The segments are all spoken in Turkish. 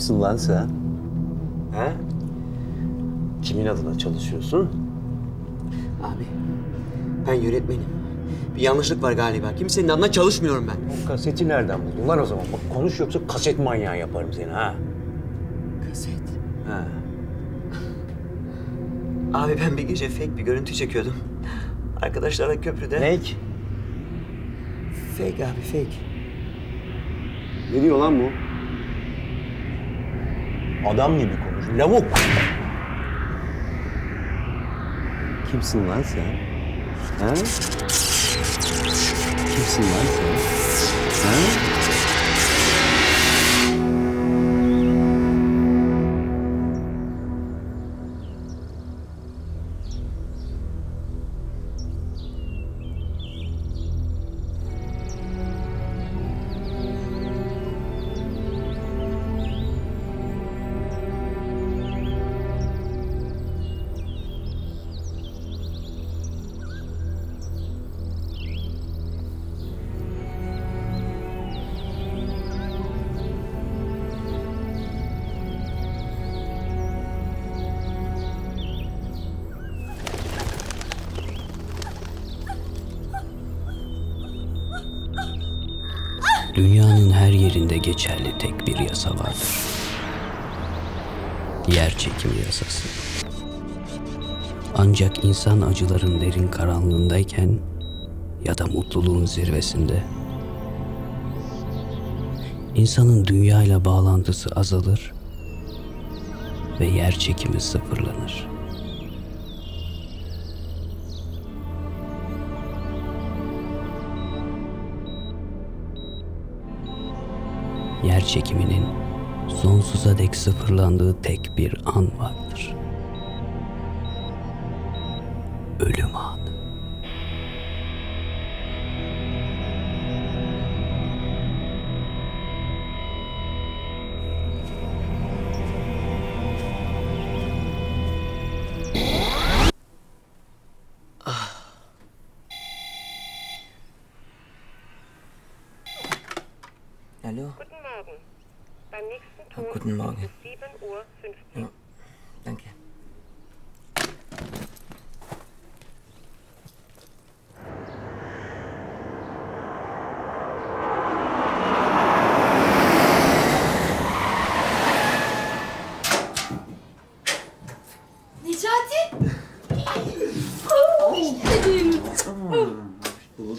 Kimsin lan sen? He? Kimin adına çalışıyorsun? Abi ben yönetmenim. Bir yanlışlık var galiba. Kimsenin adına çalışmıyorum ben. O kaseti nereden buldun lan o zaman? Bak konuş yoksa kaset manyağı yaparım seni ha. Kaset. Ha. Abi ben bir gece fake bir görüntü çekiyordum. Arkadaşlarla köprüde. Fake? Fake abi fake. Ne diyor lan bu? Adam gibi konuş. Lavuk. Kimsin lan sen? Ha? Kimsin lan sen? Ha? Geçerli tek bir yasa vardır. Yer çekimi yasası. Ancak insan acıların derin karanlığındayken ya da mutluluğun zirvesinde insanın dünyayla bağlantısı azalır ve yer çekimi sıfırlanır. Çekiminin sonsuza dek sıfırlandığı tek bir an vardır. Ölüm anı.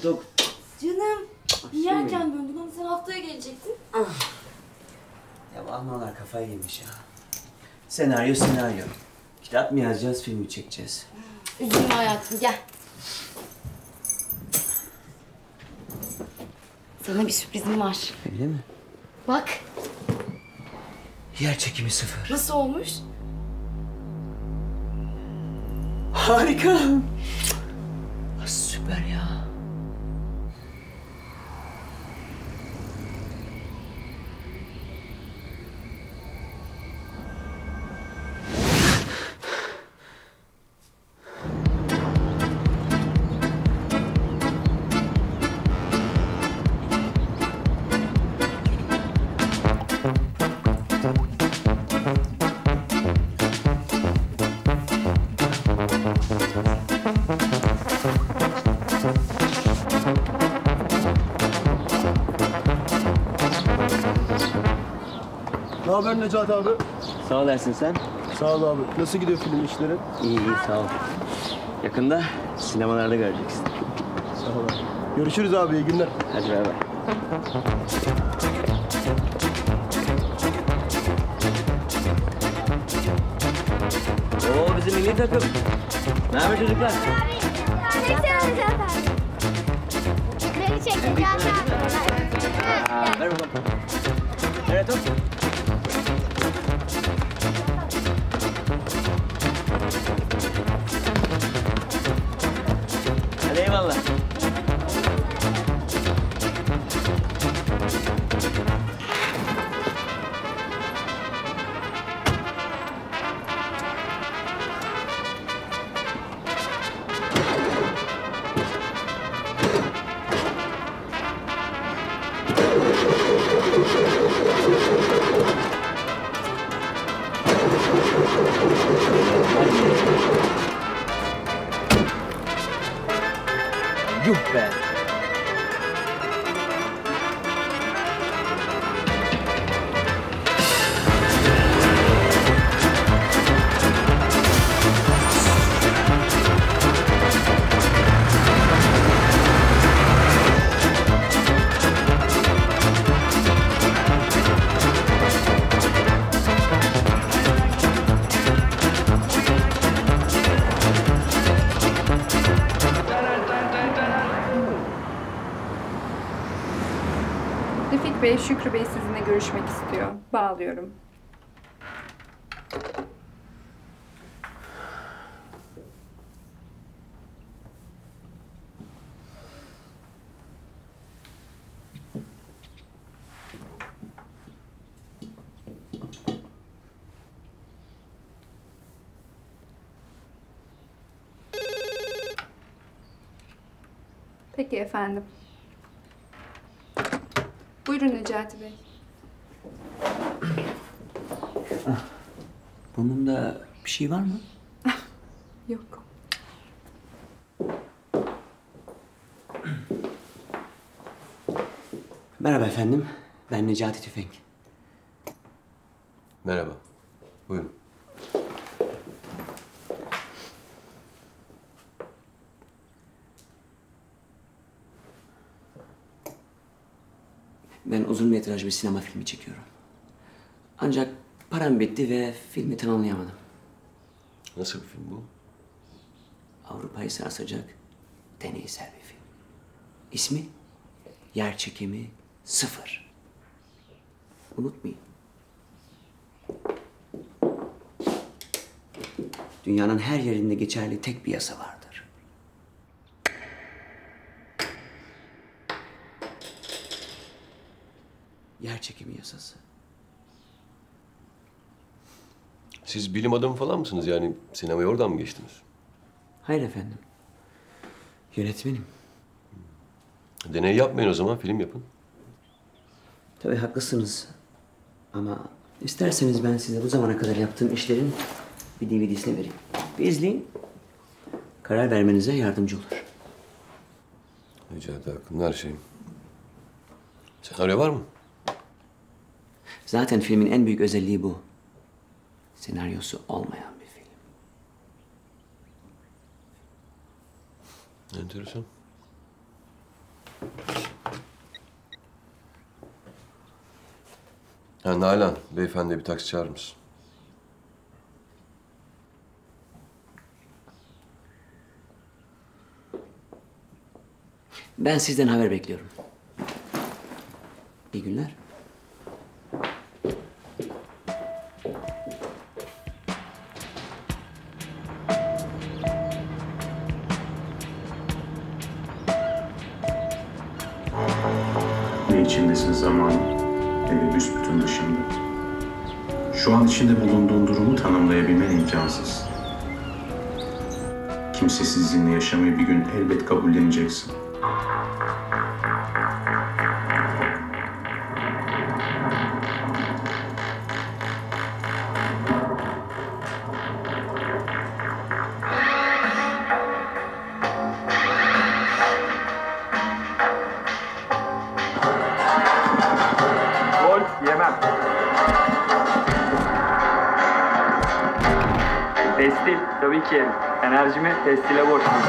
Bulduk. Canım, niye erken döndün? Hani sen haftaya gelecektin. Ya bu Almanlar kafayı yemiş ya. Senaryo senaryo. Kitap mı yazacağız, film mi çekeceğiz? Üzülme hayatım, gel. Sana bir sürprizim var. Öyle mi? Bak, Yer çekimi sıfır. nasıl olmuş? Harika. Ah, Süper ya. Haber Necati abi? Sağ olasın sen. Sağ ol abi. Nasıl gidiyor film işleri? İyi iyi sağ ol. Yakında sinemalarda göreceksin. Sağ ol abi. Görüşürüz abi. iyi günler. Hadi bay bay. Oo bizim milli takım. Ne haber çocuklar? Beni çekin Can Aa, ver bakalım. Evet top. İstiyor. Bağlıyorum. Peki efendim. Buyurun Necati Bey. Burnumda bir şey var mı? Yok. Merhaba efendim. Ben Necati Tüfek. Merhaba. Buyurun. Ben uzun metraj bir sinema filmi çekiyorum. Ancak param bitti ve filmi tamamlayamadım. Nasıl bir film bu? Avrupa'yı sarsacak deneysel bir film. İsmi Yer Çekimi Sıfır. Unutmayın. Dünyanın her yerinde geçerli tek bir yasa vardır. Yer çekimi yasası. Siz bilim adamı falan mısınız? Yani sinemaya oradan mı geçtiniz? Hayır efendim. Yönetmenim. Deney yapmayın o zaman, film yapın. Tabii haklısınız. Ama isterseniz ben size bu zamana kadar yaptığım işlerin bir DVD'sini vereyim. Bir izleyin. Karar vermenize yardımcı olur. Necati hakkında her şey. Senaryo var mı? Zaten filmin en büyük özelliği bu. Senaryosu olmayan bir film. Enteresan. Ha Nalan, beyefendi bir taksi çağırır mısın? Ben sizden haber bekliyorum. İyi günler. De büsbütün dışında. Şu an içinde bulunduğun durumu tanımlayabilmen imkansız. Kimsesizliğinle yaşamayı bir gün elbet kabulleneceksin. Tabii ki. Enerjimi testile borçluyum.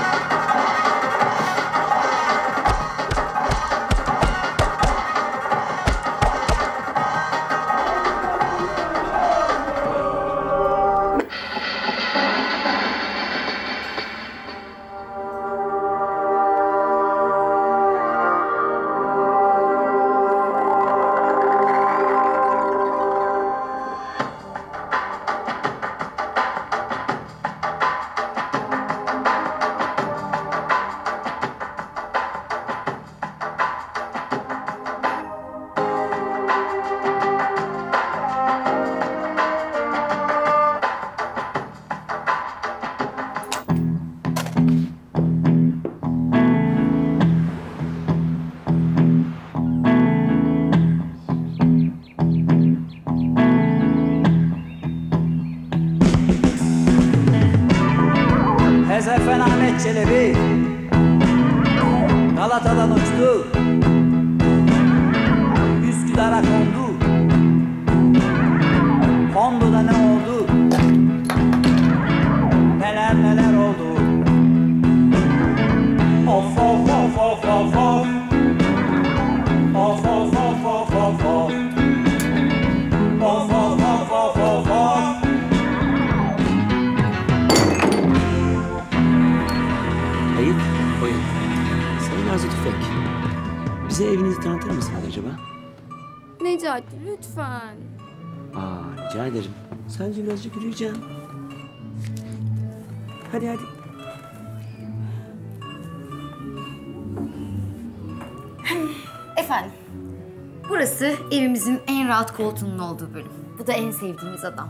Burası evimizin en rahat koltuğunun olduğu bölüm. Bu da en sevdiğimiz adam.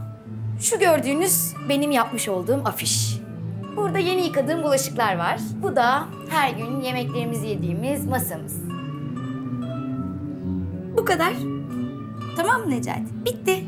Şu gördüğünüz benim yapmış olduğum afiş. Burada yeni yıkadığım bulaşıklar var. Bu da her gün yemeklerimizi yediğimiz masamız. Bu kadar. Tamam mı Necati? Bitti.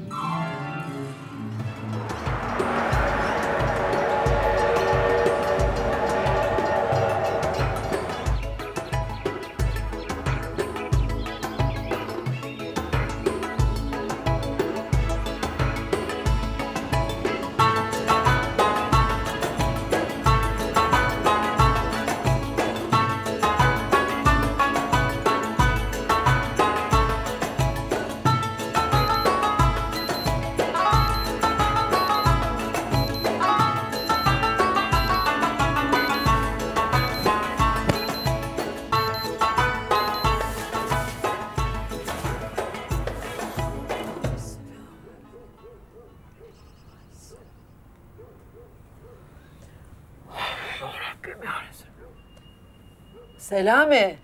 Selami,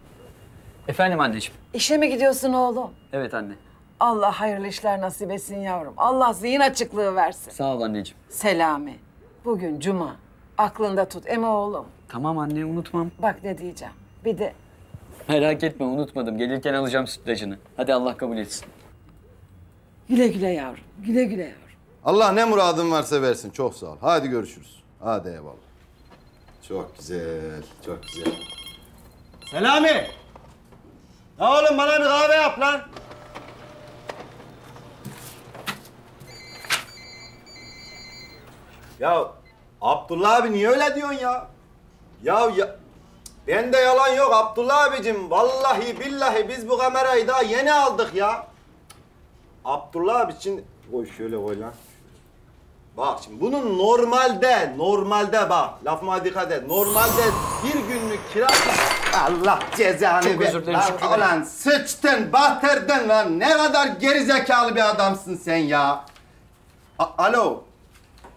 Efendim anneciğim. işe mi gidiyorsun oğlum? Evet anne. Allah hayırlı işler nasip etsin yavrum. Allah zihin açıklığı versin. Sağ ol anneciğim. Selami, bugün cuma. Aklında tut eme oğlum. Tamam anne unutmam. Bak ne diyeceğim. Bir de Merak etme unutmadım. Gelirken alacağım sütlacını. Hadi Allah kabul etsin. güle güle yavrum. Güle güle yavrum. Allah ne muradın varsa versin. Çok sağ ol. Hadi görüşürüz. Hadi eyvallah. Çok güzel, çok güzel. Selami! Ya oğlum bana bir kahve yap lan. Ya Abdullah abi niye öyle diyorsun ya? Ya ya... Bende yalan yok Abdullah abicim. Vallahi billahi biz bu kamerayı daha yeni aldık ya. Abdullah abi için... Koy şöyle koy lan. Bak şimdi bunun normalde, normalde bak lafıma dikkat et. Normalde bir günlük kira... Allah cezanı Çok özür dilerim, Şükrü Bey. Ulan sıçtın, bahterden lan. Ne kadar gerizekalı bir adamsın sen ya. A- Alo.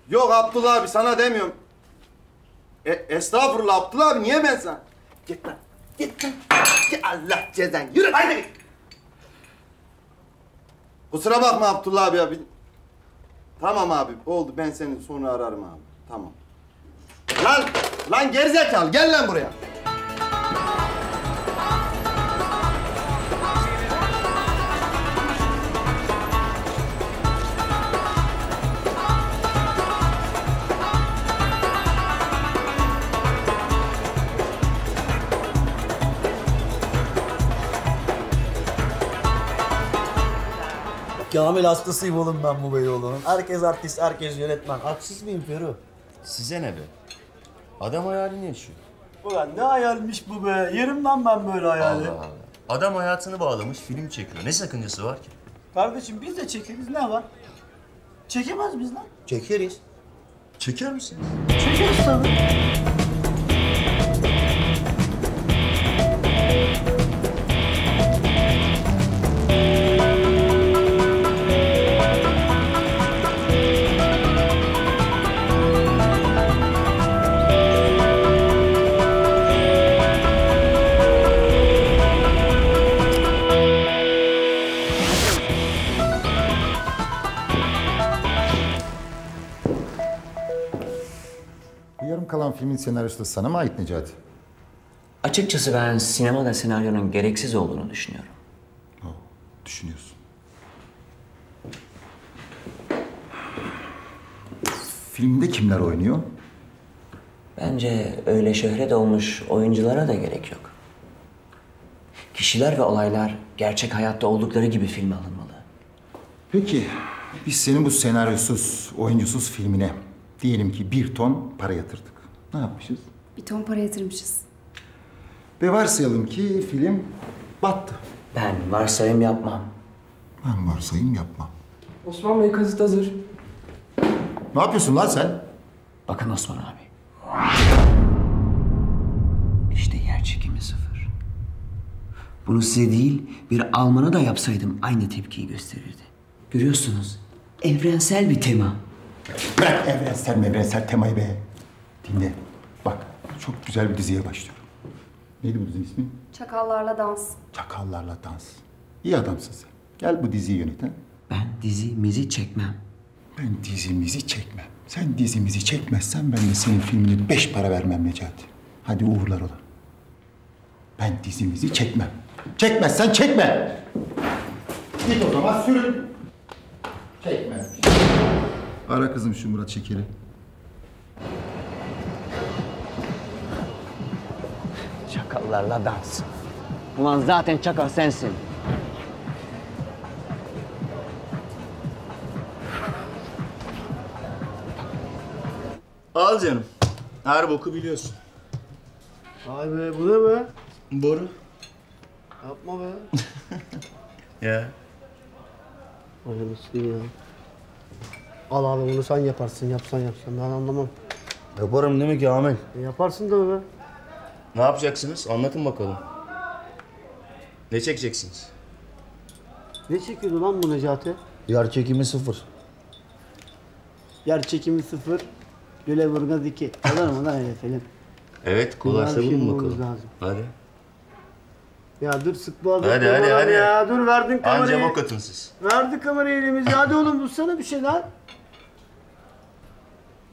Yok Abdullah abi sana demiyorum. E, estağfurullah Abdullah abi niye ben sana? Git lan. Git lan. Git Allah cezan. Yürü haydi git. Kusura bakma Abdullah abi abi. Tamam abi oldu ben seni sonra ararım abi. Tamam. Lan lan gerizekalı gel lan buraya. Kamil hastasıyım oğlum ben bu Beyoğlu'nun. Herkes artist, herkes yönetmen. Haksız mıyım Feru? Size ne be? Adam hayalini yaşıyor. Ulan ne hayalmiş bu be. Yerim lan ben böyle hayali. Allah Allah. Adam hayatını bağlamış, film çekiyor. Ne sakıncası var ki? Kardeşim biz de çekeriz ne var? Çekemez biz lan. Çekeriz. Çeker misin? Çekeriz tabii. Filmin senaryosu da sana mı ait Necati? Açıkçası ben sinemada senaryonun gereksiz olduğunu düşünüyorum. Düşünüyorsun. Filmde kimler oynuyor? Bence öyle şöhret olmuş oyunculara da gerek yok. Kişiler ve olaylar gerçek hayatta oldukları gibi filme alınmalı. Peki biz senin bu senaryosuz, oyuncusuz filmine diyelim ki bir ton para yatırdık. Ne yapmışız? Bir ton para yatırmışız. Ve varsayalım ki film battı. Ben varsayım yapmam. Ben varsayım yapmam. Osman Bey kazıt hazır. Ne yapıyorsun lan sen? Bakın Osman abi. İşte yer çekimi sıfır. Bunu size değil bir Alman'a da yapsaydım aynı tepkiyi gösterirdi. Görüyorsunuz evrensel bir tema. Bırak evrensel mevrensel temayı be. Dinle. Çok güzel bir diziye başlıyorum. Neydi bu dizinin ismi? Çakallarla dans. Çakallarla dans. İyi adamsın sen. Gel bu diziyi yönet ha. Ben dizimizi çekmem. Ben dizimizi çekmem. Sen dizimizi çekmezsen ben de senin filmine beş para vermem Necati. Hadi uğurlar ola. Ben dizimizi çekmem. Çekmezsen çekme. Git o zaman sürün. Çekmez. Ara kızım şu Murat Şeker'i. Çakallarla dans. Ulan zaten çakal sensin. Al canım. Her boku biliyorsun. Vay be bu ne be? Boru. Yapma be. Ya. Hayırlısı ya. Al abi bunu sen yaparsın yapsan yapsan ben anlamam. Yaparım değil mi Kamil? E, yaparsın da be. Ne yapacaksınız? Anlatın bakalım. Ne çekeceksiniz? Ne çekiyordu lan bu Necati? Yer çekimi sıfır. Yer çekimi sıfır. Lüleburgaz 2. Olur mu lan öyle film? Evet, kolaysa bulun bakalım. lazım. Hadi. Ya dur sık boğaz Hadi, hadi, hadi. Ya dur verdin kamerayı. Anca bok atın siz. Verdi kamerayı elimize. Hadi oğlum bulsana bir şey lan.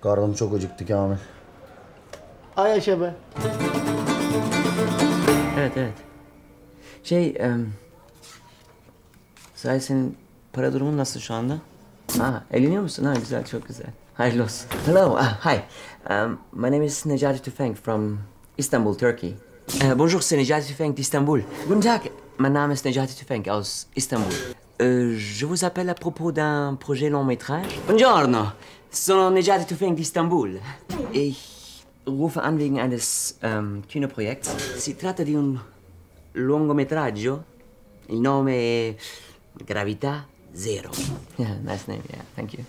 Karnım çok acıktı Kamil. Ay yaşa be. Evet evet. Şey, um, Sahi senin para durumun nasıl şu anda? Ha, eğleniyor musun? Ha, güzel, çok güzel. Hayırlı olsun. Hello, ah, hi. Um, my name is Necati Tüfenk from Istanbul, Turkey. Uh, bonjour, c'est Necati Tüfenk d'Istanbul. Guten Tag, mein Name ist Necati Tüfenk aus Istanbul. Euh, je vous appelle à propos d'un projet long métrage. Buongiorno, sono Necati Tüfenk d'Istanbul. Ich rufe an wegen eines ähm, Kinoprojekts. Si tratta di un lungometraggio. Il nome è Gravità Zero. Yeah, nice name, yeah, thank you.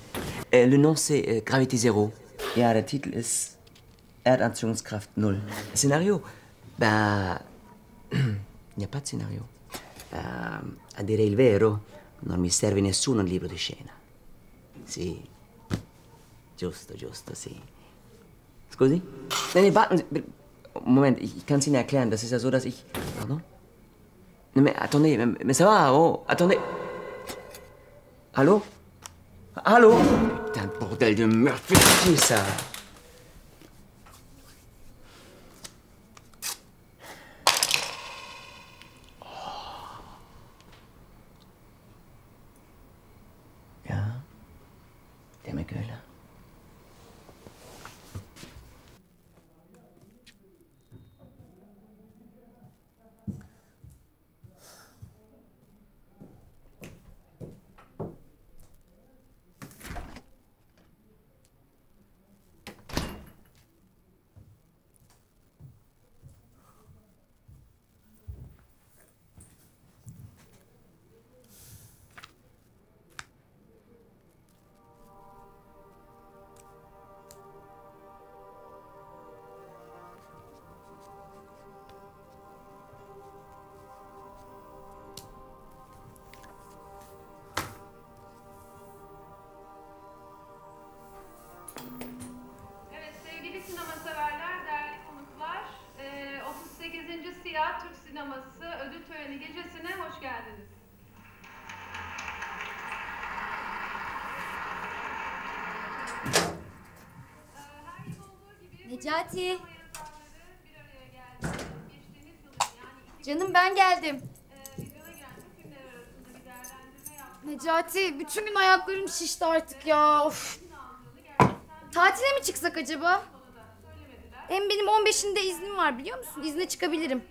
Äh, le nom c'est äh, Gravité Zero. Ja, der Titel ist Erdanziehungskraft Null. Scenario? Bah, il n'y a pas de scénario. Bah, a dire il vero, non mi serve nessuno libro di scena. Sì, giusto, giusto, sì. Scusi? Nein, nee, warten Sie. Moment, ich, ich kann es Ihnen erklären. Das ist ja so, dass ich. Pardon? Non, mais attendez, mais, ça va, oh, attendez. Allô Allô Putain, bordel de chier, ça. Fatih. Canım ben geldim. Necati bütün gün ayaklarım şişti artık ya. Of. Tatile mi çıksak acaba? Hem benim 15'inde iznim var biliyor musun? İzne çıkabilirim.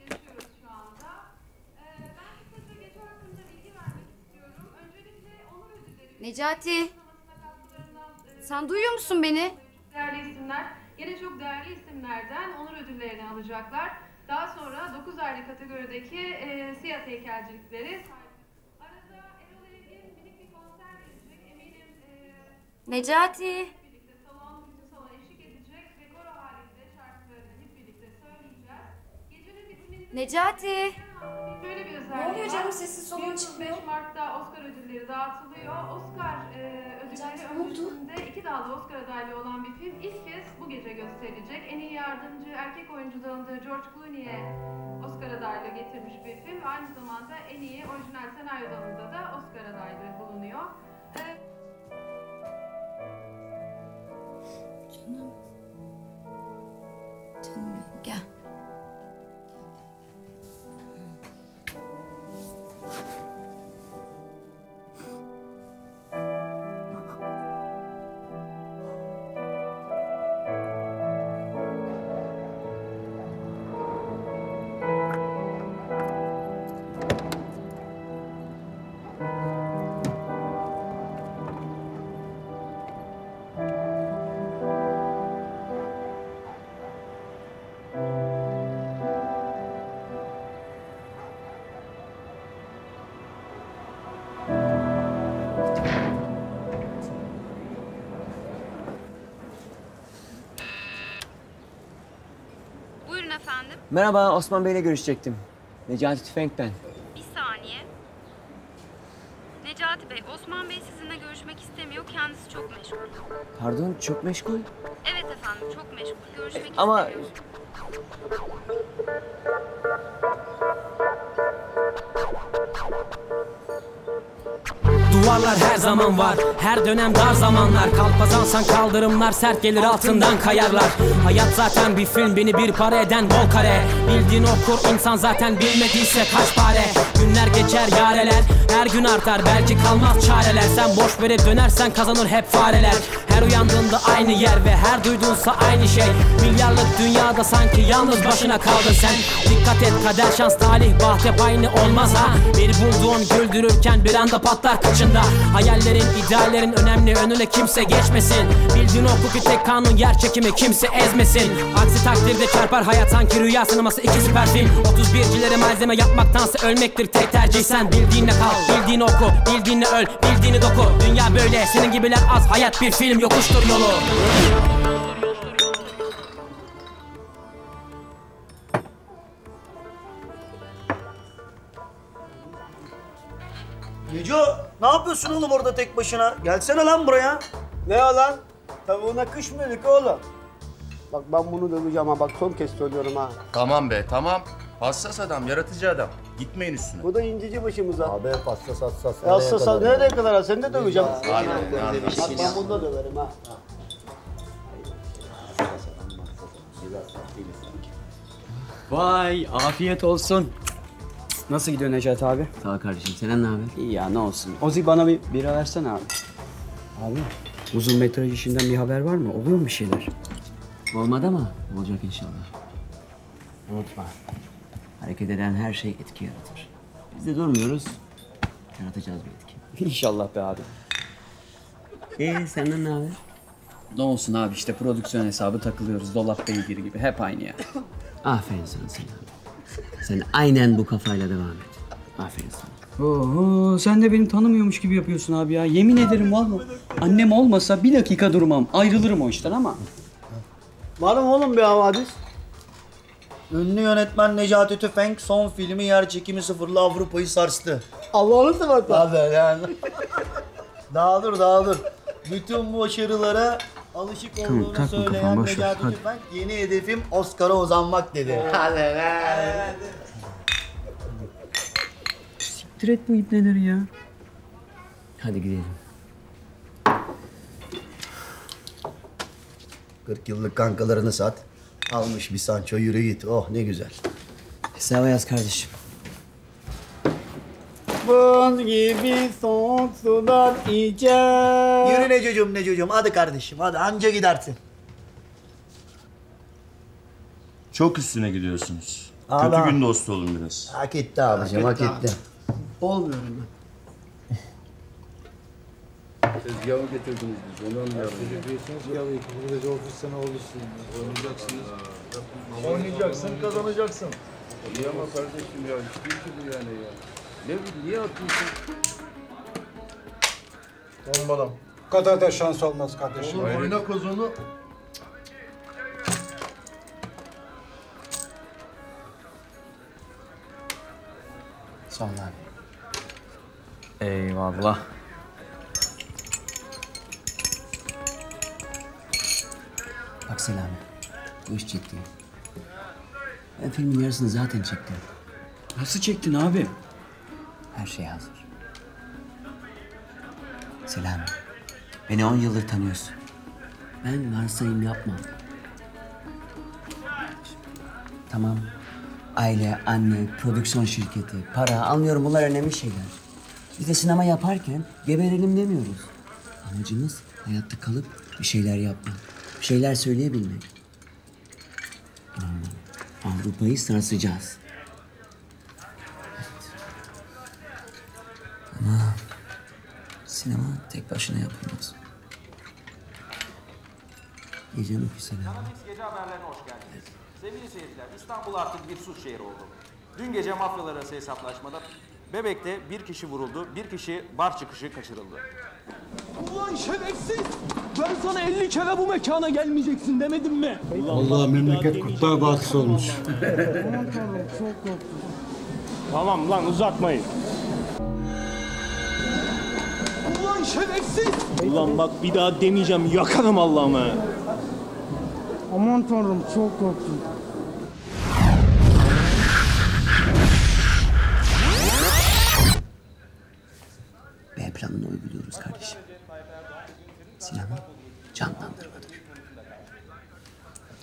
Necati. Sen duyuyor musun beni? Yine çok değerli isimlerden onur ödüllerini alacaklar. Daha sonra 9 aylık kategorideki e, siyah heykelcilikleri Arada Erol Evgin minik bir konser verecek. Eminim e, Necati. birlikte salon, bütün salon eşlik edecek ve koro halinde şarkılarını hep birlikte söyleyeceğiz. Gecenin bitiminde Necati. Özellik Ne oluyor var. canım? Sessiz soluğun 25 çıkmıyor. Mart'ta Oscar ödülleri dağıtılıyor. Oscar e, ödülleri öncesinde iki dalda Oscar adaylığı olan bir film ilk kez bu gece gösterilecek. En iyi yardımcı erkek oyuncu dalında George Clooney'e Oscar adaylığı getirmiş bir film aynı zamanda en iyi orijinal senaryo dalında da Oscar adaylığı bulunuyor. E. Canım efendim. Merhaba, Osman Bey'le görüşecektim. Necati Tüfenk ben. Bir saniye. Necati Bey, Osman Bey sizinle görüşmek istemiyor. Kendisi çok meşgul. Pardon, çok meşgul. Evet efendim, çok meşgul. Görüşmek Ama istemiyor. Duvarlar her zaman var. Her dönem dar zamanlar. Kalpazansan kaldırımlar sert gelir altından kayarlar. Hayat zaten bir film beni bir para eden bol kare. Bildiğin okur insan zaten bilmediyse kaç pare Günler geçer yareler her gün artar. Belki kalmaz çareler. Sen boş verip dönersen kazanır hep fareler Her uyandığında aynı yer ve her duyduğunsa aynı şey. Milyarlık dünyada sanki yalnız başına kaldın sen. Dikkat et kader şans talih baht hep aynı olmaz ha. Bir bulduğun güldürürken bir anda patlar kıçında. Hayallerin ideallerin önemli önüne kimse geçmesin. Bildiğin oku ki tek kanun yer çekimi kimse ezmesin. Aksi takdirde çarpar hayat sanki rüya sineması iki süper film. 31'cilere malzeme yapmaktansa ölmektir tek tercih Sen. Bildiğinle kal bildiğini oku bildiğinle öl bildiğini doku. Dünya böyle senin gibiler az. Hayat bir film yokuştur yolu Neco ne yapıyorsun oğlum orada tek başına? Gelsene lan buraya. Ne o lan? Tavuğuna kış mı oğlum? Bak ben bunu döveceğim ha bak son kez söylüyorum ha. Tamam be tamam. Hassas adam, yaratıcı adam. Gitmeyin üstüne. Bu da incici başımıza. Abi hassas hassas. Ya hassas nereye kadar ha? Seni de döveceğim. Hadi, hadi. Bak ben bunu da döverim ha. Vay, afiyet olsun. Nasıl gidiyor Necat abi? Sağ ol kardeşim, senden ne haber? İyi ya ne olsun. Ozi bana bir bira versene abi. Abi uzun metraj işinden bir haber var mı? Oluyor mu bir şeyler? Olmadı ama olacak inşallah. Unutma. Hareket eden her şey etki yaratır. Biz de durmuyoruz, yaratacağız bir etki. İnşallah be abi. Ee, senden ne haber? Ne olsun abi işte prodüksiyon hesabı takılıyoruz. Dolap beygir gibi. Hep aynı ya. Aferin sana Sinan. Sen aynen bu kafayla devam et. Aferin sana. Oo, sen de beni tanımıyormuş gibi yapıyorsun abi ya. Yemin ederim vallahi. Annem olmasa bir dakika durmam. Ayrılırım o işten ama. Var mı oğlum bir havadis? Ünlü yönetmen Necati Tüfenk son filmi yer çekimi sıfırla Avrupa'yı sarstı. Allah'ını seversen. Tabii yani. daha dur daha dur. Bütün bu başarılara alışık Tamam, olduğunu takma söyleyen kafana, boş ver, Necati hadi. Tüfenk yeni hedefim Oscar'a uzanmak dedi. Hadi be. Siktir et bu ibneleri ya. Hadi gidelim. 40 yıllık kankalarını sat. Almış bir Sancho yürü git. Oh ne güzel. Hesaba yaz kardeşim. Buz gibi soğuk sudan içer. Yürü Necocuğum Necocuğum hadi kardeşim hadi anca gidersin. Çok üstüne gidiyorsunuz. Abi. Kötü gün dostu olun biraz. Hak etti abicim hak etti etti. Olmuyorum ben. Tezgahı getirdiniz biz, onu anlıyorum. Diyorsunuz ki abi bu gece ofis sana olursun. Oynayacaksınız. Oynayacaksın, kazanacaksın. İyi ama kardeşim ya, hiç değil ki bu yani ya. Ne bileyim, niye atıyorsun? Tombalım. Bu kadar da şans olmaz kardeşim. Oğlum oyna kozunu. Abi. Eyvallah. Bak Selami, bu iş ciddi. Ben filmin yarısını zaten çektim. Nasıl çektin abi? Her şey hazır. Selami, beni on yıldır tanıyorsun. Ben varsayım yapmam. Tamam, aile, anne, prodüksiyon şirketi, para anlıyorum bunlar önemli şeyler. Biz de sinema yaparken geberelim demiyoruz. Amacımız hayatta kalıp bir şeyler yapmak, bir şeyler söyleyebilmek. Bana, Avrupa'yı sarsacağız. Evet. Ama sinema tek başına yapılmaz. Gecenin öpü Selami. Gece haberlerine hoş geldiniz. Sevgili seyirciler, İstanbul artık bir suç şehri oldu. Dün gece mafyalar arası hesaplaşmada Bebek'te bir kişi vuruldu, bir kişi bar çıkışı kaçırıldı. Ulan şerefsiz! Ben sana 50 kere bu mekana gelmeyeceksin demedim mi? Vallahi memleket kurtlar bahçesi olmuş. Tamam lan uzatmayın. Ulan şerefsiz! Ulan bak bir daha demeyeceğim yakarım Allah'ımı. Aman tanrım çok korktum. Uyguluyoruz kardeşim. Sinema canlandırmadır.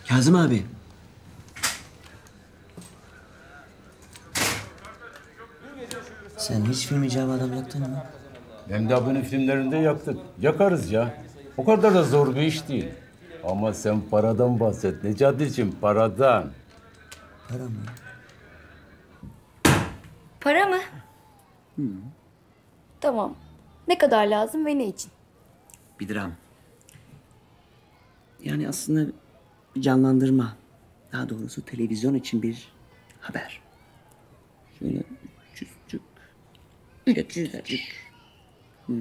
Kazım abi. Sen hiç film icabı adam yaktın mı? Hem de abinin filmlerinde yaktık. Yakarız ya. O kadar da zor bir iş değil. Ama sen paradan bahset Necati'cim, paradan. Para mı? Para mı? Tamam. Ne kadar lazım ve ne için? Bir dram. Yani aslında bir canlandırma. Daha doğrusu televizyon için bir haber. Şöyle 300'cük. 300'cük. Hı.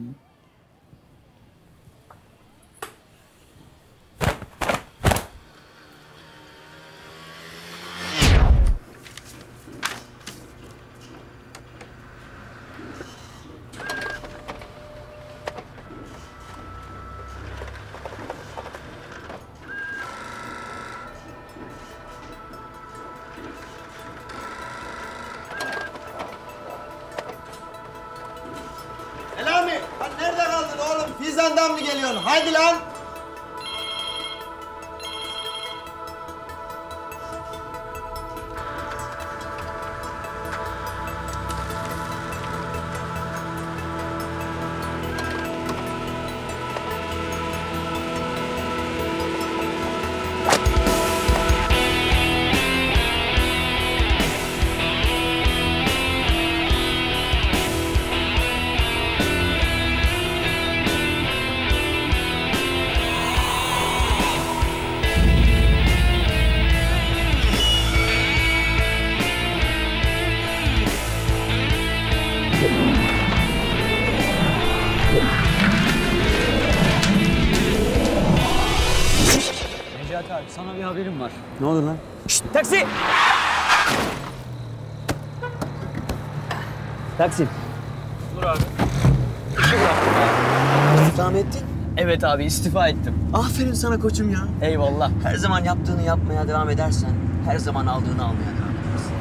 Evet abi istifa ettim. Aferin sana koçum ya. Eyvallah. Her zaman yaptığını yapmaya devam edersen her zaman aldığını almaya devam edersin.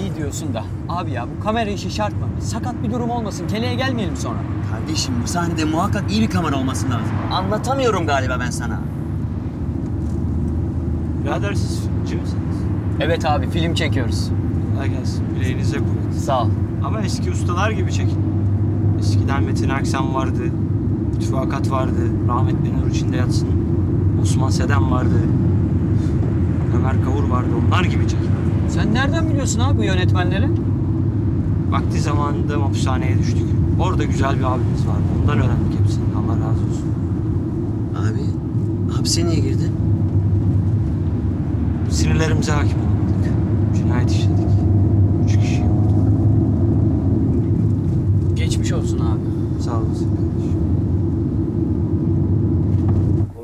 İyi diyorsun da. Abi ya bu kamera işi şart mı? Sakat bir durum olmasın. Keleye gelmeyelim sonra. Kardeşim bu sahnede muhakkak iyi bir kamera olması lazım. Anlatamıyorum galiba ben sana. Birader siz filmci misiniz? Evet abi film çekiyoruz. Kolay gelsin. Bileğinize kuvvet. Sağ ol. Ama eski ustalar gibi çekin. Eskiden Metin Aksan vardı. Lütfü Akat vardı. Rahmetli nur içinde yatsın. Osman Sedem vardı. Ömer Kavur vardı. Onlar gibi çekin. Sen nereden biliyorsun abi bu yönetmenleri? Vakti zamanında hapishaneye düştük. Orada güzel bir abimiz vardı. Ondan öğrendik hepsini. Allah razı olsun. Abi hapse niye girdin? Sinirlerimize hakim olamadık. Cinayet işledik. Üç kişiyi vurduk. Geçmiş olsun abi. Sağ olasın kardeşim.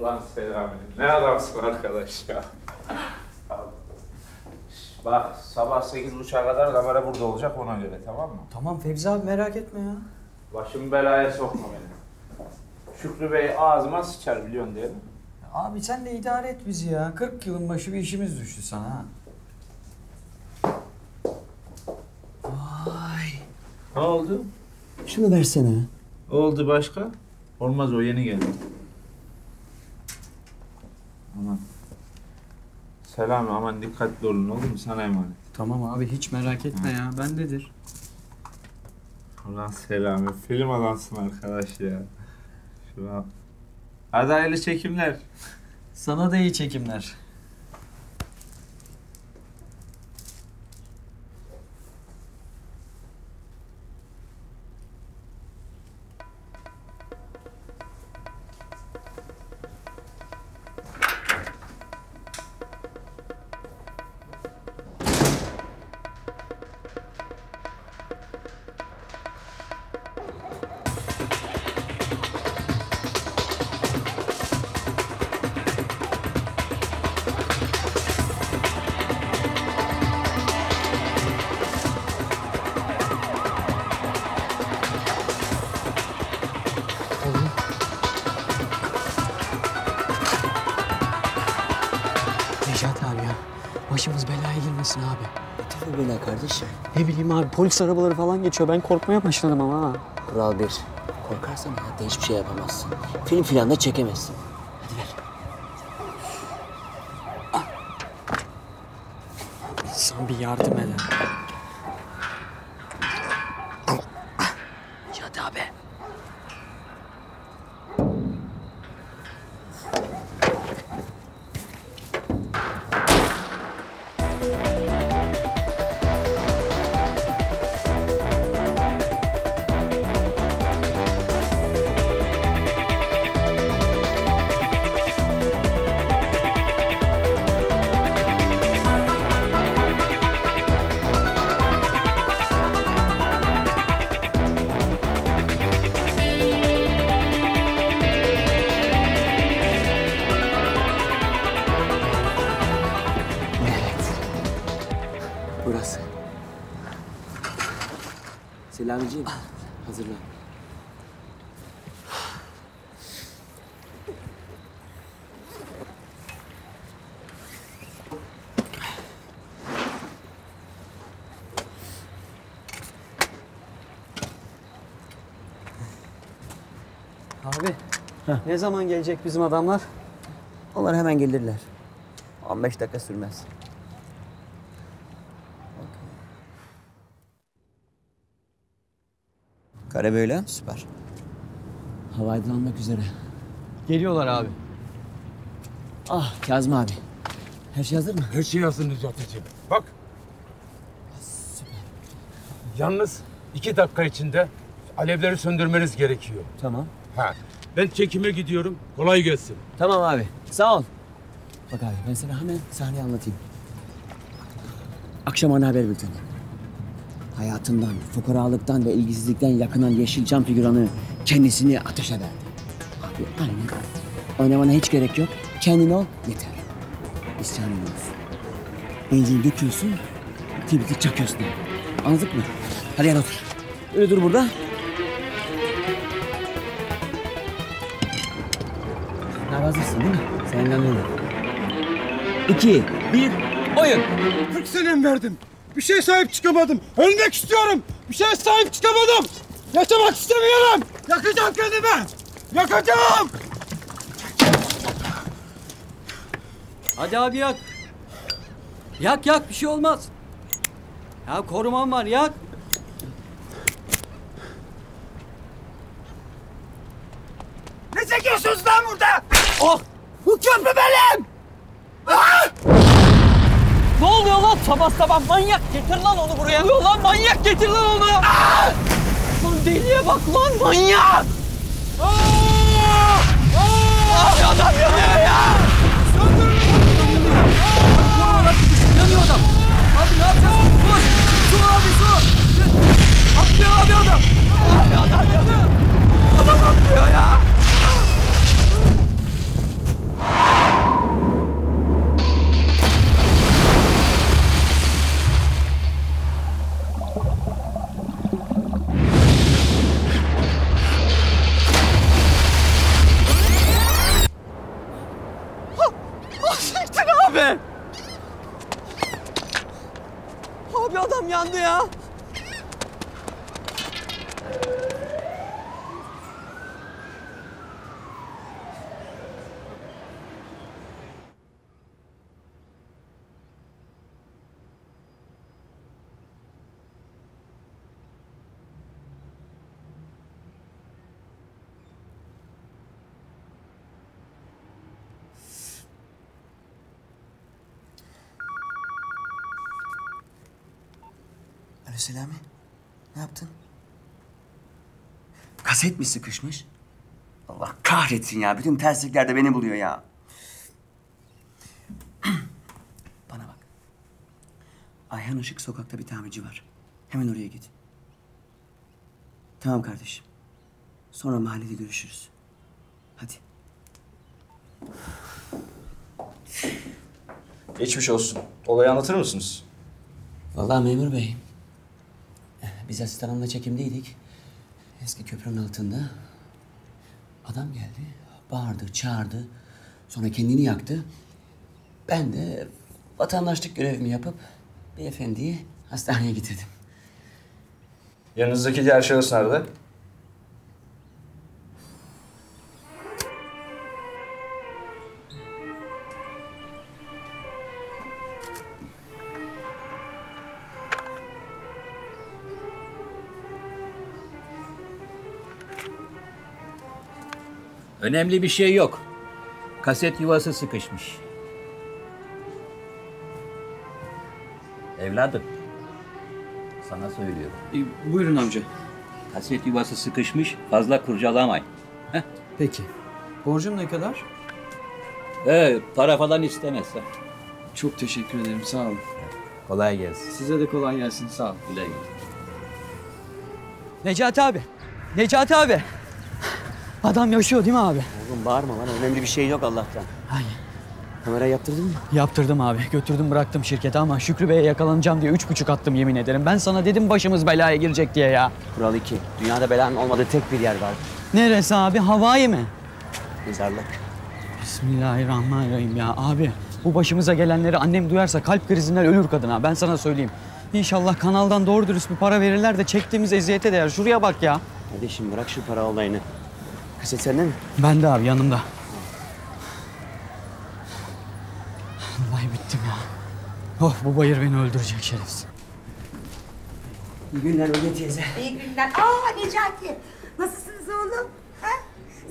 Ulan Selami ne adamsın arkadaş ya. Bak sabah sekiz buçuğa kadar kamera burada olacak ona göre tamam mı? Tamam Fevzi abi merak etme ya. Başımı belaya sokma beni. Şükrü Bey ağzıma sıçar biliyorsun değil mi? Abi sen de idare et bizi ya. 40 yılın başı bir işimiz düştü sana ha. Ne oldu? Şunu versene. Oldu başka? Olmaz o yeni geldi. Aman. Selam aman dikkatli olun olur mu? Sana emanet. Tamam abi hiç merak etme ya. Bendedir. Ulan Selami film adamsın arkadaş ya. Şu an. Hadi hayırlı çekimler. Sana da iyi çekimler. Abi polis arabaları falan geçiyor. Ben korkmaya başladım ama. Kural bir. Korkarsan hayatta hiçbir şey yapamazsın. Film filan da çekemezsin. Selamiciğim. Hazırlan. Abi ne zaman gelecek bizim adamlar? Onlar hemen gelirler. 15 dakika sürmez. Kare böyle süper. Hava aydınlanmak üzere. Geliyorlar abi. Ah Kazım abi. Her şey hazır mı? Her şey hazır Necati'ciğim. Bak. Yalnız iki dakika içinde alevleri söndürmeniz gerekiyor. Tamam. Ha. Ben çekime gidiyorum. Kolay gelsin. Tamam abi. Sağ ol. Bak abi ben sana hemen sahneyi anlatayım. Akşam ana haber bülteni. Hayatından, fukaralıktan ve ilgisizlikten yakınan Yeşilçam figüranı kendisini ateşe verdi. Abi aynen. Oynamana hiç gerek yok. Kendin ol yeter. İsyan olsun. Benzin döküyorsun, kibriti çakıyorsun. Anladık mı? Hadi gel otur. Öyle dur burada. Daha hazırsın değil mi? Sen inanıyorum. İki, bir, oyun. 40 senem verdim. Bir şey sahip çıkamadım. Ölmek istiyorum. Bir şeye sahip çıkamadım. Yaşamak istemiyorum. Yakacağım kendimi. Yakacağım. Hadi abi yak. Yak yak bir şey olmaz. Ya koruman var yak. Ne çekiyorsunuz lan burada? Oh! Bu köprü benim! Ah! Ne oluyor lan sabah sabah manyak getir lan onu buraya. Ne oluyor lan manyak getir lan onu. Lan deliye bak lan manyak. Ah! Abi adam yanıyor ya! Korumalar tutuştu, yanıyor adam. Abi ne yapacağız? Koş! Su abi su! Atlıyor abi adam! Abi adam yanıyor! Adam atlıyor ya! Abi adam yandı ya! Selami. Ne yaptın? Kaset mi sıkışmış? Allah kahretsin ya. Bütün terslikler de beni buluyor ya. Bana bak. Ayhan Işık sokakta bir tamirci var. Hemen oraya git. Tamam kardeşim. Sonra mahallede görüşürüz. Hadi. Geçmiş olsun. Olayı anlatır mısınız? Vallahi memur bey. Biz asistanımla çekimdeydik. Eski köprünün altında. Adam geldi. Bağırdı, çağırdı. Sonra kendini yaktı. Ben de vatandaşlık görevimi yapıp beyefendiyi hastaneye getirdim. Yanınızdaki diğer şahıs nerede? Önemli bir şey yok. Kaset yuvası sıkışmış. Evladım. Sana söylüyorum. buyurun amca. Kaset yuvası sıkışmış. Fazla kurcalamayın. Heh. Peki. Borcum ne kadar? Ee, para falan istemezsen. Çok teşekkür ederim. Sağ olun. Kolay gelsin. Size de kolay gelsin. Sağ olun. Güle güle. Necati abi! Necati abi! Adam yaşıyor değil mi abi? Oğlum bağırma lan. Önemli bir şey yok Allah'tan. Hayır. Kamera yaptırdın mı? Yaptırdım abi. Götürdüm bıraktım şirkete ama Şükrü Bey'e yakalanacağım diye üç buçuk attım yemin ederim. Ben sana dedim başımız belaya girecek diye ya. Kural 2. Dünyada belanın olmadığı tek bir yer var. Neresi abi? Havai mi? Mezarlık. Bismillahirrahmanirrahim ya abi. Bu başımıza gelenleri annem duyarsa kalp krizinden ölür kadın ha. Ben sana söyleyeyim. İnşallah kanaldan doğru dürüst bir para verirler de çektiğimiz eziyete değer. Şuraya bak ya. Kardeşim bırak şu para olayını. Kaset sende mi? Ben de abi yanımda. Vallahi bittim ya. Oh bu bayır beni öldürecek şerefsiz. İyi günler Öyle teyze. İyi günler. Aa Necati. Nasılsınız oğlum? Ha?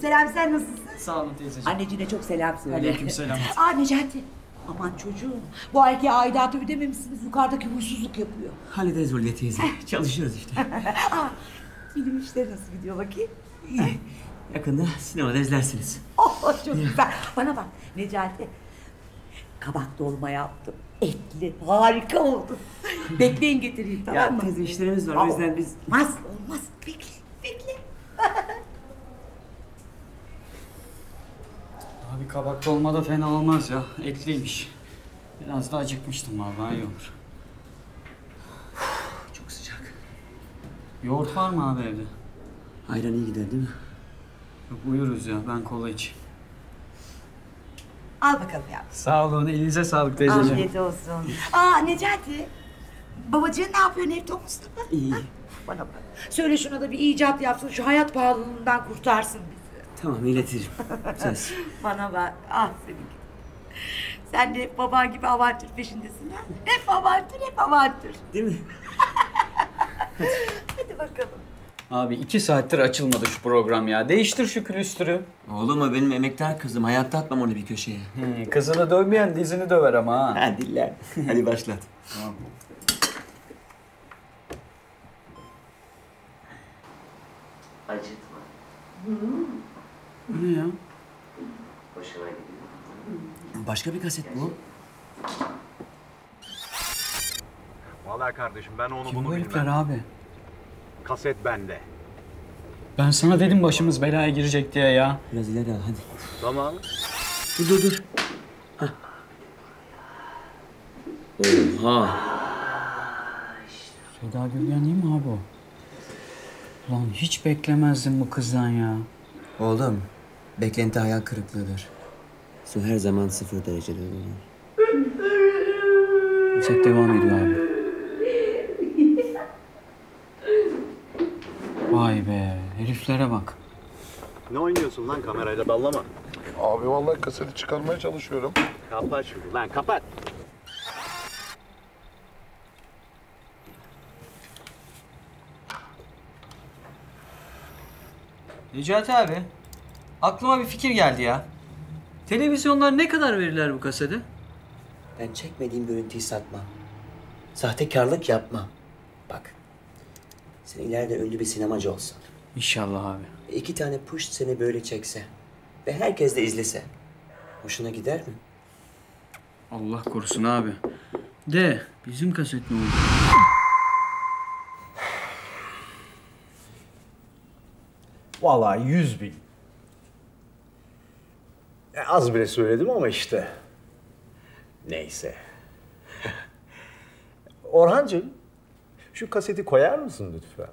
Selam sen nasılsın? Sağ olun teyzeciğim. Anneciğine çok selam söyle. Aleykümselam. Aa Necati. Aman çocuğum. Bu erkeğe aidatı ödememişsiniz. Yukarıdaki huysuzluk yapıyor. Hallederiz Hulya teyze. Çalışıyoruz işte. Aa, film işleri nasıl gidiyor bakayım? İyi. Yakında sinemada izlersiniz. Oh çok güzel. Bana bak Necati. Kabak dolma yaptım. Etli. Harika oldu. Bekleyin getireyim tamam Ya mı? teyze işlerimiz var. O yüzden biz... Olmaz olmaz. Bekle bekle. Abi kabak dolma da fena olmaz ya. Etliymiş. Biraz da acıkmıştım vallahi iyi olur. Çok sıcak. Yoğurt var mı abi evde? Ayran iyi gider değil mi? Yok uyuruz ya ben kola iç. Al bakalım ya. Sağ olun elinize sağlık teyzeciğim. Afiyet olsun. Aa Necati. Babacığın ne yapıyor Nevton Mustafa? İyi. Bana bak. Söyle şuna da bir icat yapsın. Şu hayat pahalılığından kurtarsın bizi. Tamam iletirim. Söz. Bana bak. Ah gibi. Sen de hep baban gibi avantür peşindesin ha. Hep avantür, hep avantür. Değil mi? Hadi bakalım. Abi iki saattir açılmadı şu program ya. Değiştir şu külüstürü. Oğlum o benim emektar kızım. Hayatta atmam onu bir köşeye. Hmm, kızını dövmeyen dizini döver ama ha. Ha diller. Hadi başlat. Tamam. Acıtma. Bu ne ya? Başka bir kaset bu. Vallahi kardeşim ben onu Kim bunu bu herifler bilmem. abi? Kaset bende. Ben sana dedim başımız belaya girecek diye ya. Biraz ileri al hadi. Tamam. Dur dur dur. Hah. Oha. Seda Gülgen değil mi abi o? Ulan hiç beklemezdim bu kızdan ya. Oğlum, beklenti hayal kırıklığıdır. Su her zaman sıfır derecede olur. Set devam ediyor abi. Vay be, heriflere bak. Ne oynuyorsun lan kamerayla dallama. Abi vallahi kaseti çıkarmaya çalışıyorum. Kapat şunu lan kapat. Necati abi, aklıma bir fikir geldi ya. Televizyonlar ne kadar verirler bu kasede? Ben çekmediğim görüntüyü satmam. Sahtekarlık yapmam. Bak, sen ileride ünlü bir sinemacı olsan. İnşallah abi. ve iki tane push seni böyle çekse ve herkes de izlese. Hoşuna gider mi? Allah korusun abi. De, bizim kaset ne oldu? Vallahi yüz bin. Ya az bile söyledim ama işte. Neyse. Orhancığım, şu kaseti koyar mısın lütfen?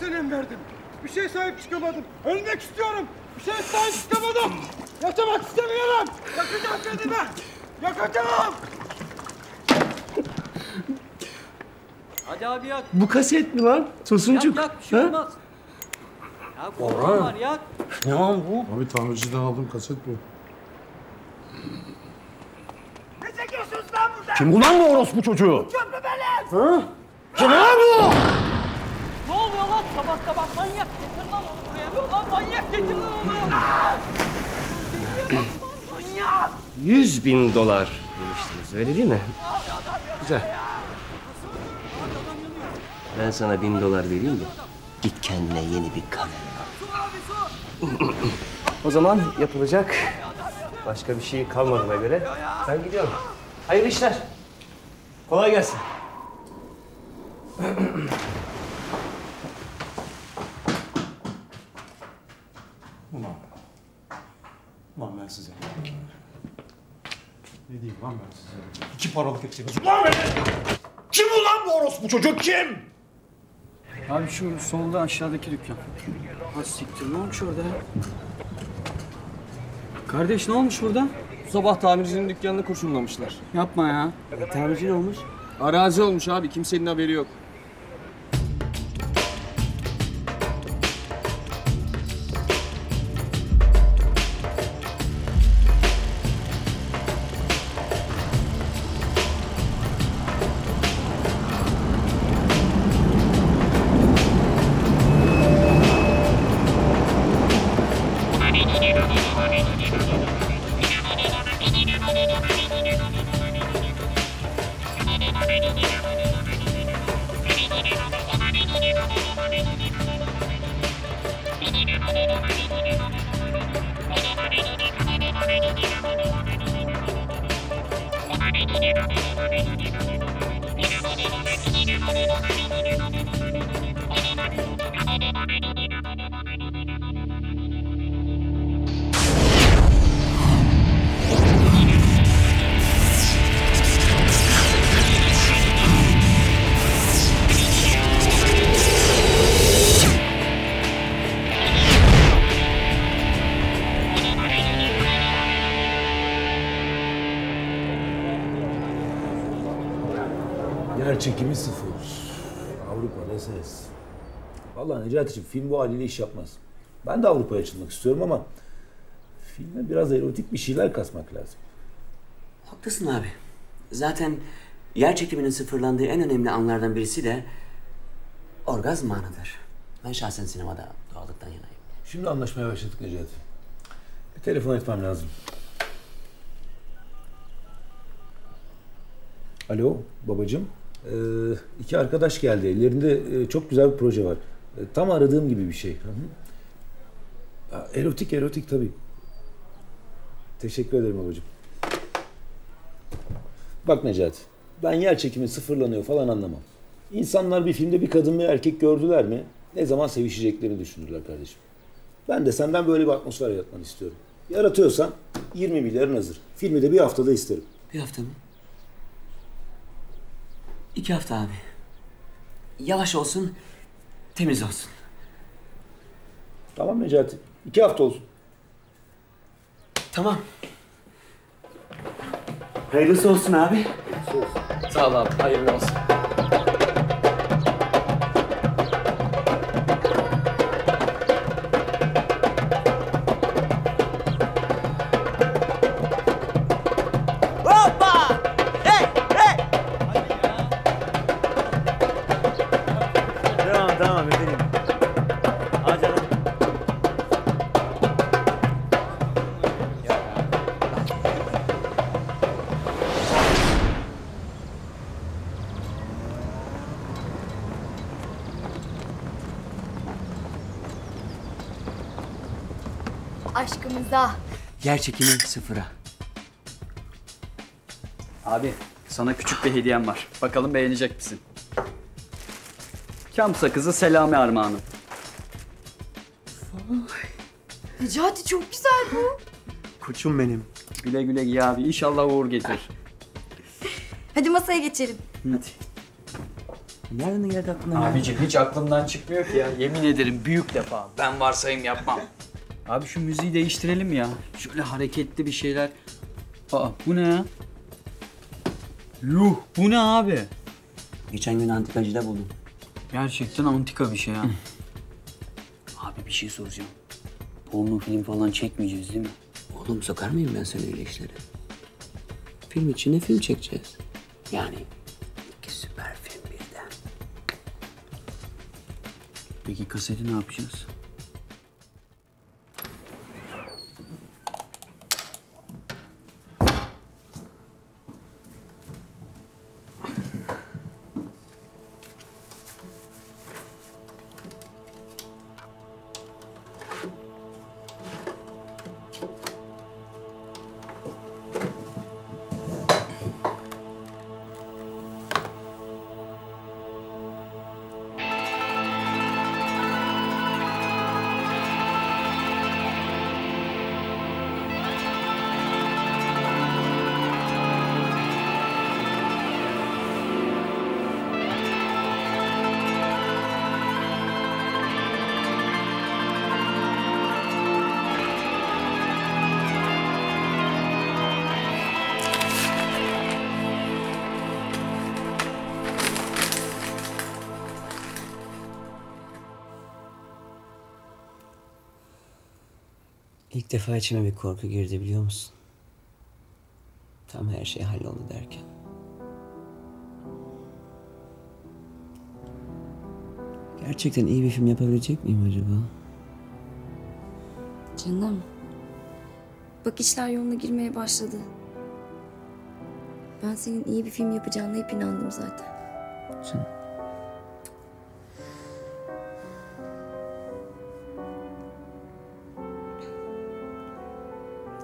Senem verdim. Bir şey sahip çıkamadım. Ölmek istiyorum. Bir şey sahip çıkamadım. Yaşamak istemiyorum. Yakacağım kendimi. Yakacağım. Hadi abi yak. Bu kaset mi lan? Tosuncuk. Yak yak bir şey Ha? olmaz. Ya Orhan. var yak. Ne lan bu? Abi tamirciden aldığım kaset bu. Ne çekiyorsunuz lan burada? Kim ulan bu orospu çocuğu? Köprü benim. Ha? Kim lan bu? Ne oluyor lan sabah sabah manyak getir lan onu buraya. Ulan manyak getir lan onu. Manyak. 100 bin dolar demiştiniz öyle değil mi? Güzel. Ben sana bin dolar vereyim de git kendine yeni bir kamera al. O zaman yapılacak başka bir şey kalmadığına göre ben gidiyorum. Hayırlı işler. Kolay gelsin. Ulan. Ulan ben size. Ne diyeyim lan ben size? İki paralık edeceğim. Ulan beni! Kim ulan bu orospu çocuk kim? Abi şu solda aşağıdaki dükkan. Ha siktir ne olmuş orada ya? Kardeş ne olmuş burada? Sabah tamircinin dükkanını kurşunlamışlar. Yapma ya. tamirci ne olmuş? Arazi olmuş abi kimsenin haberi yok. Film bu haliyle iş yapmaz. Ben de Avrupa'ya açılmak istiyorum ama filme biraz erotik bir şeyler kasmak lazım. Haklısın abi. Zaten yer çekiminin sıfırlandığı en önemli anlardan birisi de orgazm anıdır. Ben şahsen sinemada doğallıktan yanayım. Şimdi anlaşmaya başladık Necati. Bir telefon etmem lazım. Alo babacığım. Ee, iki arkadaş geldi. Ellerinde e, çok güzel bir proje var. E, tam aradığım gibi bir şey. Erotik erotik tabii. Teşekkür ederim babacığım. Bak Necati, ben yer çekimi sıfırlanıyor falan anlamam. İnsanlar bir filmde bir kadın ve erkek gördüler mi ne zaman sevişeceklerini düşünürler kardeşim. Ben de senden böyle bir atmosfer yaratmanı istiyorum. Yaratıyorsan 20 milyarın hazır. Filmi de bir haftada isterim. Bir hafta mı? İki hafta abi. Yavaş olsun, temiz olsun. Tamam Necati. iki hafta olsun. Tamam. Hayırlısı olsun abi. Sağ ol abi. Hayırlı olsun. Yer çekimi sıfıra. Abi sana küçük bir hediyem var. Bakalım beğenecek misin? Kam sakızı Selami Armağanı. Necati çok güzel bu. Koçum benim. Güle güle giy abi. İnşallah uğur getirir. Hadi masaya geçelim. Hadi. Nereden geldi aklına? Abicim hiç aklımdan çıkmıyor ki ya. Yemin ederim büyük defa. Ben varsayım yapmam. Abi şu müziği değiştirelim ya. Şöyle hareketli bir şeyler. Aa bu ne ya? Yuh bu ne abi? Geçen gün antikacıda buldum. Gerçekten antika bir şey ha. Abi bir şey soracağım. Porno film falan çekmeyeceğiz değil mi? Oğlum sokar mıyım ben seni öyle işlere? Film içine film çekeceğiz. Yani iki süper film birden. Peki kaseti ne yapacağız? İlk defa içime bir korku girdi biliyor musun? Tam her şey halloldu derken. Gerçekten iyi bir film yapabilecek miyim acaba? Canım. Bak işler yoluna girmeye başladı. Ben senin iyi bir film yapacağına hep inandım zaten. Canım.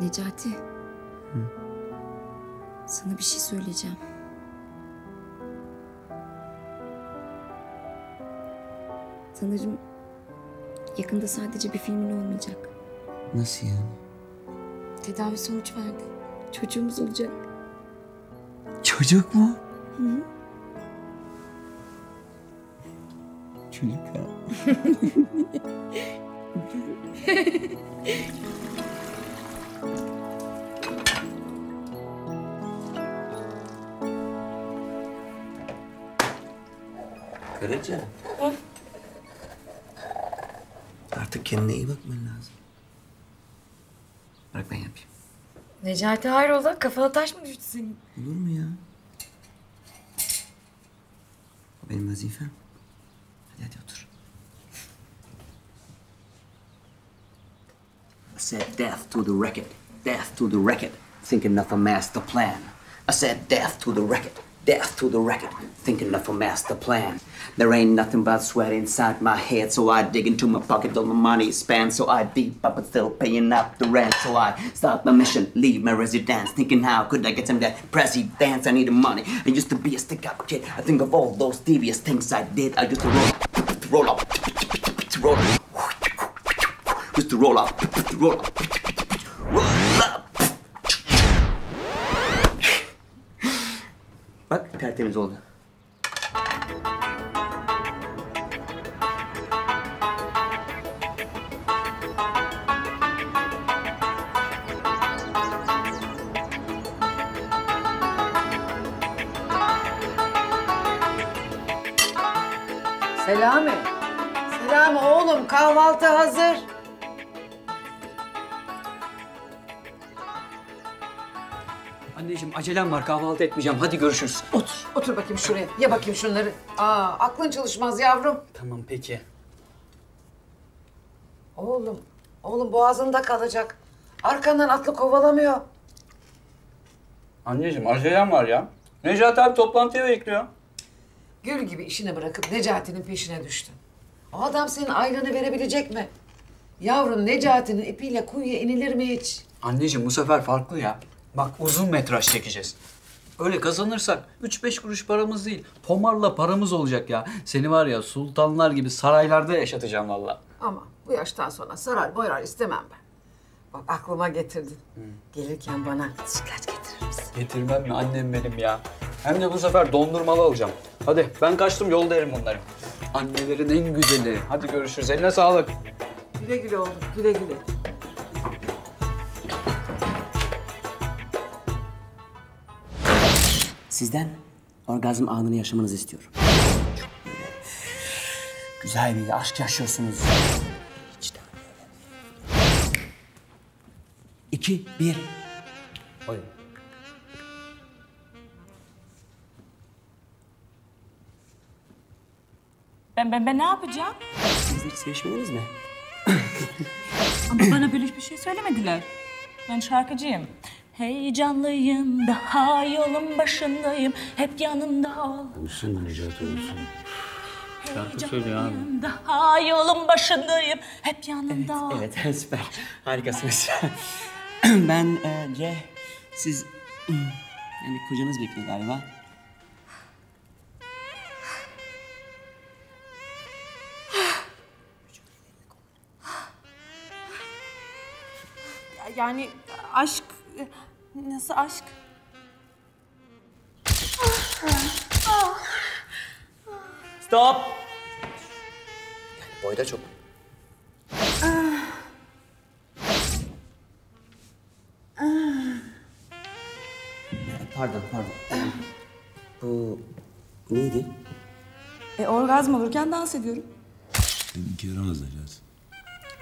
Necati. Sana bir şey söyleyeceğim. Sanırım yakında sadece bir filmin olmayacak. Nasıl yani? Tedavi sonuç verdi. Çocuğumuz olacak. Çocuk mu? Hı hı. Çocuk ha. Karaca. Artık kendine iyi bakman lazım. Bırak ben yapayım. Necati hayrola? Kafana taş mı düştü senin? Olur mu ya? O benim vazifem. Hadi hadi otur. I said death to the record. Death to the record. Thinking of a master plan. I said death to the record. Death to the record, thinking of a master plan. There ain't nothing but sweat inside my head, so I dig into my pocket, all my money spent. So I deep up but still paying up the rent. So I start my mission, leave my residence, thinking how could I get some that presidents? I need the money. I used to be a stick-up kid. I think of all those devious things I did. I used to roll, roll up, roll up, used to roll up, roll up, roll up. Bak tertemiz oldu. Selami. Selami oğlum kahvaltı hazır. Anneciğim acelem var kahvaltı etmeyeceğim. Hadi görüşürüz. Otur, otur bakayım şuraya. Ye bakayım şunları. Aa, aklın çalışmaz yavrum. Tamam peki. Oğlum, oğlum boğazında kalacak. Arkandan atlı kovalamıyor. Anneciğim acelem var ya. Necati abi toplantıya bekliyor. Gül gibi işini bırakıp Necati'nin peşine düştün. O adam senin aylığını verebilecek mi? Yavrum Necati'nin ipiyle kuyuya inilir mi hiç? Anneciğim bu sefer farklı ya. Bak uzun metraj çekeceğiz. Öyle kazanırsak 3-5 kuruş paramız değil. Tomarla paramız olacak ya. Seni var ya sultanlar gibi saraylarda yaşatacağım valla. Ama bu yaştan sonra sarar boyar istemem ben. Bak aklıma getirdin. Gelirken bana sütlaç getirir misin? Getirmem mi annem benim ya. Hem de bu sefer dondurmalı alacağım. Hadi ben kaçtım yolda yerim bunları. Annelerin en güzeli. Hadi görüşürüz. Eline sağlık. Güle güle oğlum, güle güle. Sizden orgazm anını yaşamanızı istiyorum. Güzel bir aşk yaşıyorsunuz. İçten. İki, bir. Oyun. Ben, ben, ben ne yapacağım? Siz hiç sevişmediniz mi? Ama bana böyle hiçbir şey söylemediler. Ben şarkıcıyım. Heyecanlıyım, daha yolun başındayım. Hep yanımda ol. Olsun Necati olsun. Şarkı söylüyor abi. Daha yolun başındayım. Hep yanımda ol. Evet, süper. Harikasınız. ben e, C, siz yani kocanız bekliyor galiba. Yani aşk... Nasıl aşk? Stop. Yani boyda çok. Pardon, pardon. Bu neydi? E, orgazm olurken dans ediyorum. Seninki yaramaz Necati.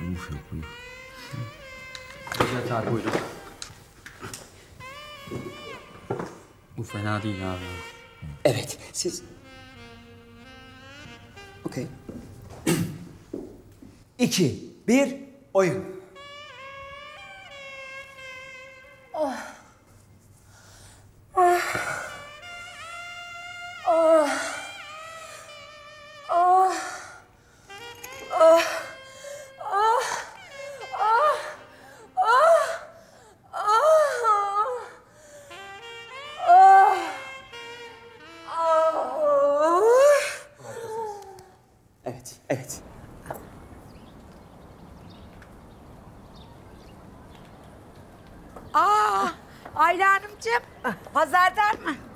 Ruh yok ruh. Necati abi buyurun. Bu fena değil abi. Evet, siz... Okey. İki, bir, oyun. Oh. Oh.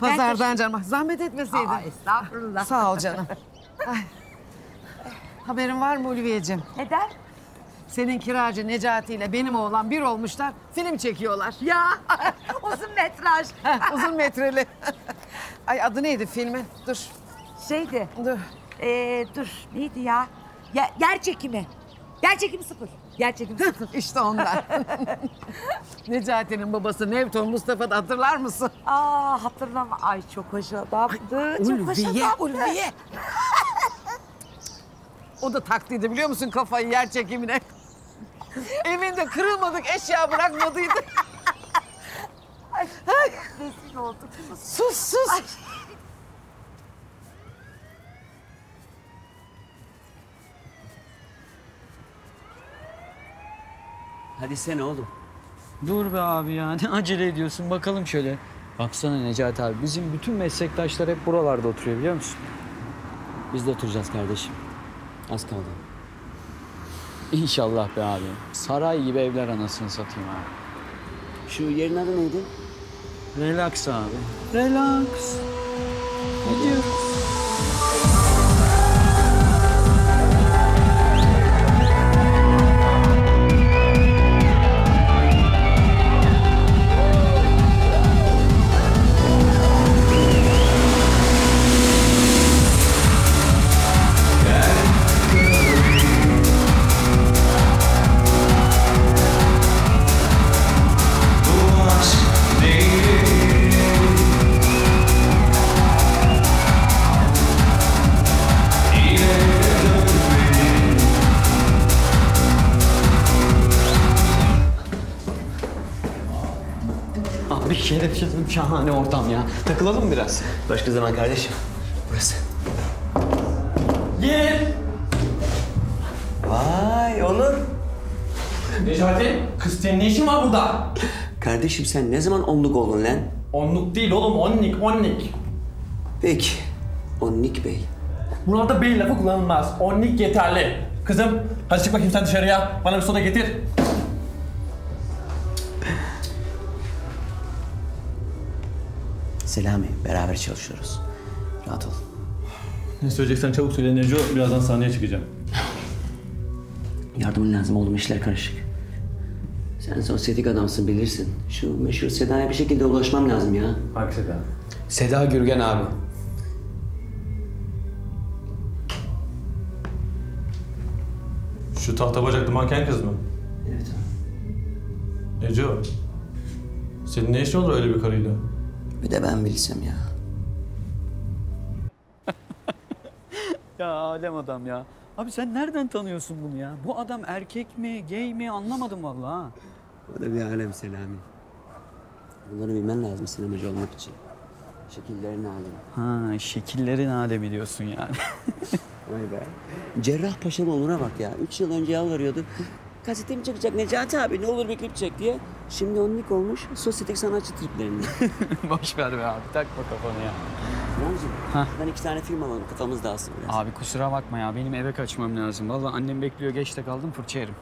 Pazardan canım. Zahmet etmeseydin. Aa, estağfurullah. Sağ ol canım. Ay. Haberin var mı Ulviyeciğim? Neden? Senin kiracı Necati ile benim oğlan bir olmuşlar. Film çekiyorlar. Ya uzun metraj. uzun metreli. Ay adı neydi filmin? Dur. Şeydi. Dur. Ee, dur neydi ya? ya yer çekimi. Yer çekimi sıfır. Yer çekimi sıfır. işte ondan. Necati'nin babası Nevton Mustafa da hatırlar mısın? Aa hatırlama. Ay çok hoş adamdı. Çok hoş Ulviye, adamdı. Ulviye. o da taklidi biliyor musun kafayı yer çekimine? Evinde kırılmadık eşya bırakmadıydı. Ay, rezil olduk. Sus sus. Ay. Hadi sen oğlum. Dur be abi ya ne acele ediyorsun bakalım şöyle. Baksana Necati abi bizim bütün meslektaşlar hep buralarda oturuyor biliyor musun? Biz de oturacağız kardeşim. Az kaldı. İnşallah be abi. Saray gibi evler anasını satayım abi. Şu yerin adı neydi? Relax abi. Relax. Gidiyoruz. Biraz. Başka zaman kardeşim. Burası. Gel. Vay Onur. Necati, kız senin ne işin var burada? Kardeşim sen ne zaman onluk oldun lan? Onluk değil oğlum, onnik, onnik. Peki. Onnik Bey. Buralarda bey lafı kullanılmaz. Onnik yeterli. Kızım, hadi çık bakayım sen dışarıya. Bana bir soda getir. Selami beraber çalışıyoruz. Rahat ol. Ne söyleyeceksen çabuk söyle Neco. Birazdan sahneye çıkacağım. Yardımın lazım oğlum işler karışık. Sen sosyetik adamsın bilirsin. Şu meşhur Seda'ya bir şekilde ulaşmam lazım ya. Hangi Seda? Seda Gürgen abi. Şu tahta bacaklı manken kız mı? Evet Neco. Senin ne işin olur öyle bir karıyla? Bir de ben bilsem ya. Ya alem adam ya. Abi sen nereden tanıyorsun bunu ya? Bu adam erkek mi, gay mi anlamadım vallahi. ha. O da bir alem Selami. Bunları bilmen lazım sinemacı olmak için. Şekillerin alemi. Ha şekillerin alemi diyorsun yani. Vay be. Cerrahpaşalı Onur'a bak ya. Üç yıl önce yalvarıyordu. Kasetim çıkacak Necati abi ne olur bir klip çek diye. Şimdi onluk olmuş sosyetik sanatçı triplerinde. Boş ver be abi takma kafanı ya. Yalnızım ben iki tane film alalım kafamız dağılsın biraz. Abi kusura bakma ya benim eve kaçmam lazım. Vallahi annem bekliyor geç de kaldım fırça yerim.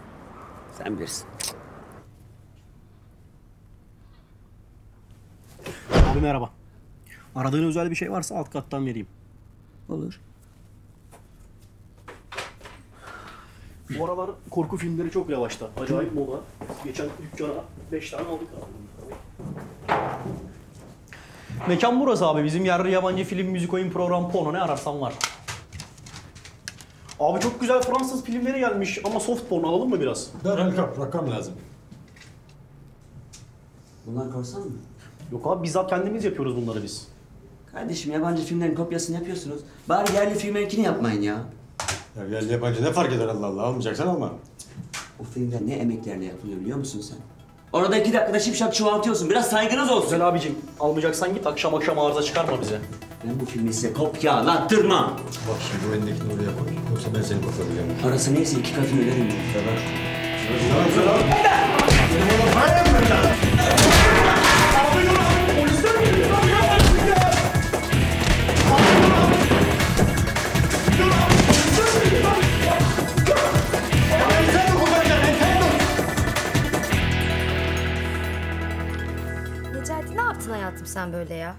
Sen bilirsin. Abi merhaba. Aradığın özel bir şey varsa alt kattan vereyim. Olur. Bu aralar korku filmleri çok revaçta. Acayip moda. Geçen dükkana 5 tane aldık abi. Mekan burası abi. Bizim yerli yabancı film, müzik, oyun, program, porno ne ararsan var. Abi çok güzel Fransız filmleri gelmiş ama soft porno alalım mı biraz? Rakam, rakam lazım. Bunlar korsan mı? Yok abi bizzat kendimiz yapıyoruz bunları biz. Kardeşim yabancı filmlerin kopyasını yapıyorsunuz. Bari yerli filmlerinkini yapmayın ya. Ya yerli yabancı ne fark eder Allah Allah almayacaksan alma. O filmler ne emeklerle yapılıyor biliyor musun sen? Orada iki dakikada şipşak çoğaltıyorsun. Biraz saygınız olsun. Güzel abicim almayacaksan git akşam akşam arıza çıkarma bize. Ben bu filmi size kopyalattırmam. Bak şimdi bu elindekini oraya koy. Yoksa ben seni kurtaracağım. Parası neyse iki katını öderim. Necati ne yaptın hayatım sen böyle ya?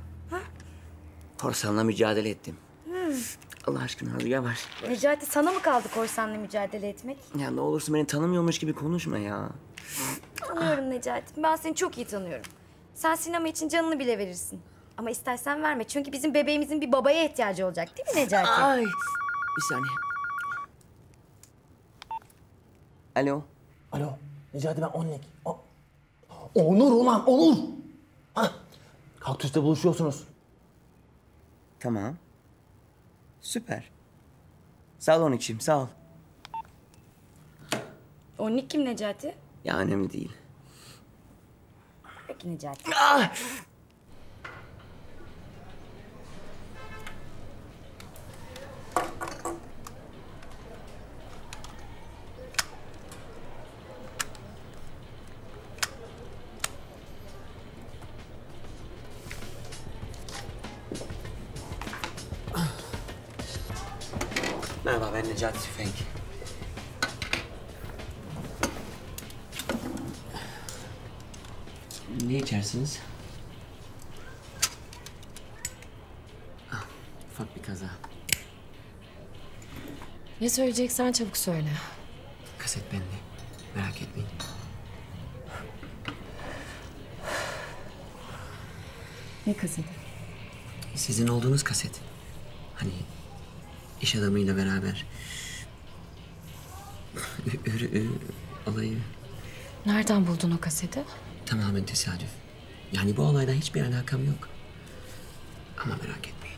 Korsanla mücadele ettim. Allah aşkına hadi yavaş. Necati sana mı kaldı korsanla mücadele etmek? Ya ne olursun beni tanımıyormuş gibi konuşma ya. Tanıyorum Necati. Ben seni çok iyi tanıyorum. Sen sinema için canını bile verirsin. Ama istersen verme. Çünkü bizim bebeğimizin bir babaya ihtiyacı olacak değil mi Necati? Ay. Bir saniye. Alo. Alo Necati ben Onnik. O- Onur ulan Onur. Hah. Kaktüste buluşuyorsunuz. Tamam. Süper. Sağ ol Onik'ciğim sağ ol. Onnik kim Necati? Ya önemli değil. Peki Necati. Merhaba ben Necati Tüfek. Ne içersiniz? Ah, ufak bir kaza. Ne söyleyeceksen çabuk söyle. Kaset bende. Merak etmeyin. Ne kaseti? Sizin olduğunuz kaset. İş adamıyla beraber. Olayı Nereden buldun o kaseti? tamamen tesadüf. Yani bu olayla hiçbir alakam yok. Ama merak etmeyin.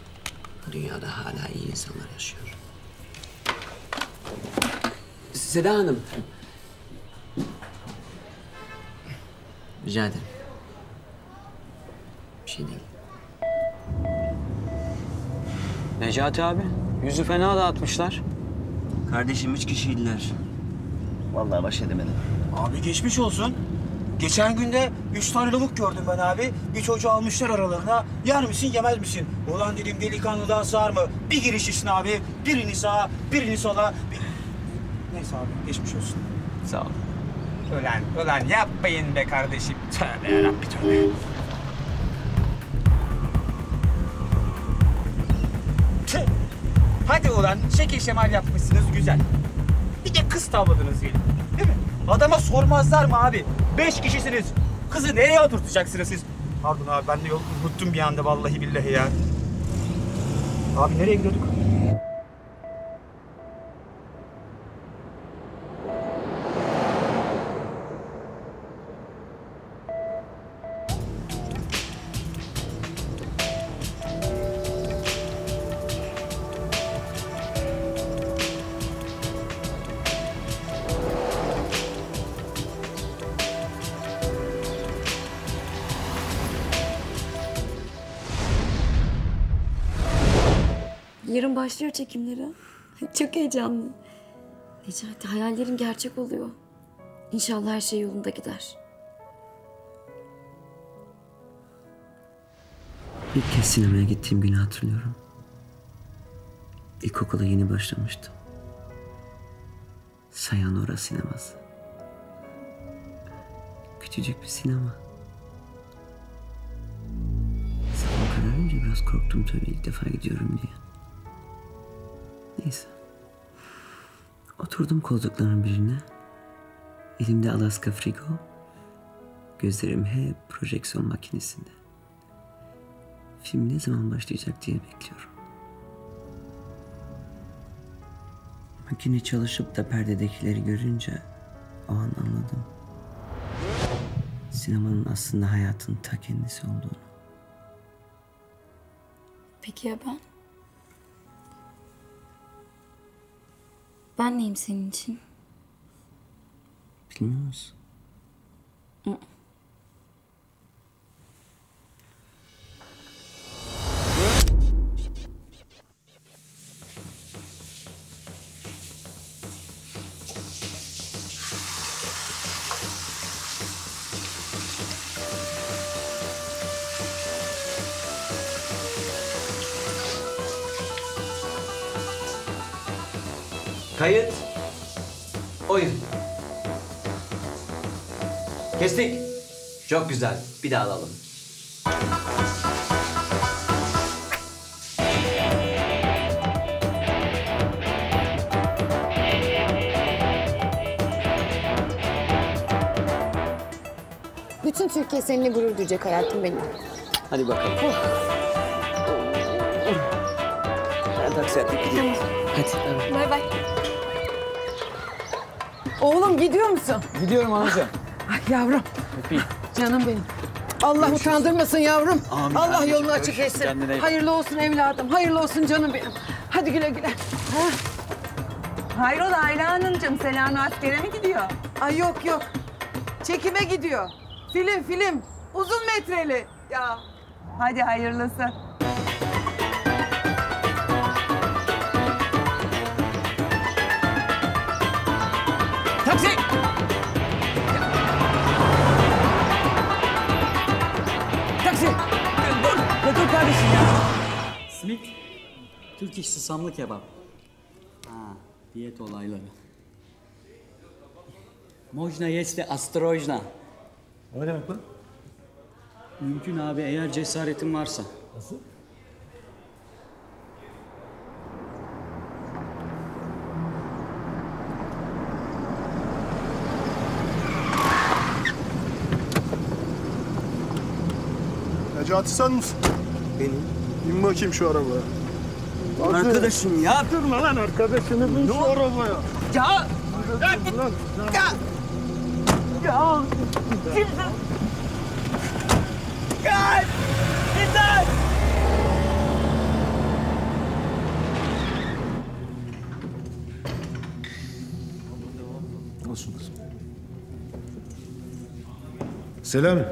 Bu dünyada hala iyi insanlar yaşıyor. Seda Hanım. Rica ederim. Bir şey değil. Necati abi, yüzü fena dağıtmışlar. Kardeşim üç kişiydiler. Vallahi baş edemedim. Abi geçmiş olsun. Geçen günde üç tane lavuk gördüm ben abi. Bir çocuğu almışlar aralarına. Yer misin yemez misin? Ulan dedim delikanlıdan sığar mı? Bir giriş işin abi. Birini sağa, birini sola. Bir... Neyse abi geçmiş olsun. Sağ ol. Ulan, ulan yapmayın be kardeşim. Tövbe yarabbi tövbe. Ulan şekil şemal yapmışsınız güzel. Bir de kız tavladınız diyelim. Değil mi? Adama sormazlar mı abi? Beş kişisiniz. Kızı nereye oturtacaksınız siz? Pardon abi ben de yol unuttum bir anda vallahi billahi ya. Abi nereye gidiyorduk? Başlıyor çekimleri. Çok heyecanlı. Necati hayallerin gerçek oluyor. İnşallah her şey yolunda gider. İlk kez sinemaya gittiğim günü hatırlıyorum. İlkokula yeni başlamıştım. Sayanora sineması. Küçücük bir sinema. Sabah kararınca biraz korktum tabii ilk defa gidiyorum diye. Neyse. Oturdum koltukların birine. Elimde Alaska Frigo. Gözlerim hep projeksiyon makinesinde. Film ne zaman başlayacak diye bekliyorum. Makine çalışıp da perdedekileri görünce o an anladım. Sinemanın aslında hayatın ta kendisi olduğunu. Peki ya ben? Ben neyim senin için? Bilmiyor musun? Güzel. Bir daha alalım. Bütün Türkiye seninle gurur duyacak hayatım benim. Hadi bakalım. Ben taksiye atlayıp gideyim. Hadi. Bay bay. Oğlum gidiyor musun? Gidiyorum anacığım. Ay yavrum. Canım benim. Allah utandırmasın yavrum. Amin Allah anneciğim, yolunu açık görüşürüz. etsin. Kendine. Hayırlı olsun evladım. Hayırlı olsun canım benim. Hadi güle güle. Ha? Hayrola Ayla Hanımcığım, Selami askere mi gidiyor? Ay yok yok. Çekime gidiyor. Film film. Uzun metreli. Ya. Hadi hayırlısı. Türk iş susamlı kebap. Ha. Diyet olayları. Mojna yeste astrojna. O ne demek lan? Mümkün abi eğer cesaretin varsa. Nasıl? Necati sen misin? Benim. Bin bakayım şu arabaya. Hadi. Arkadaşım ya. Durma lan arkadaşını bin şu arabaya. Ya. Lan. Ya. Ya. Kimsin? Gel. Yeter. Olsun kızım. Selami.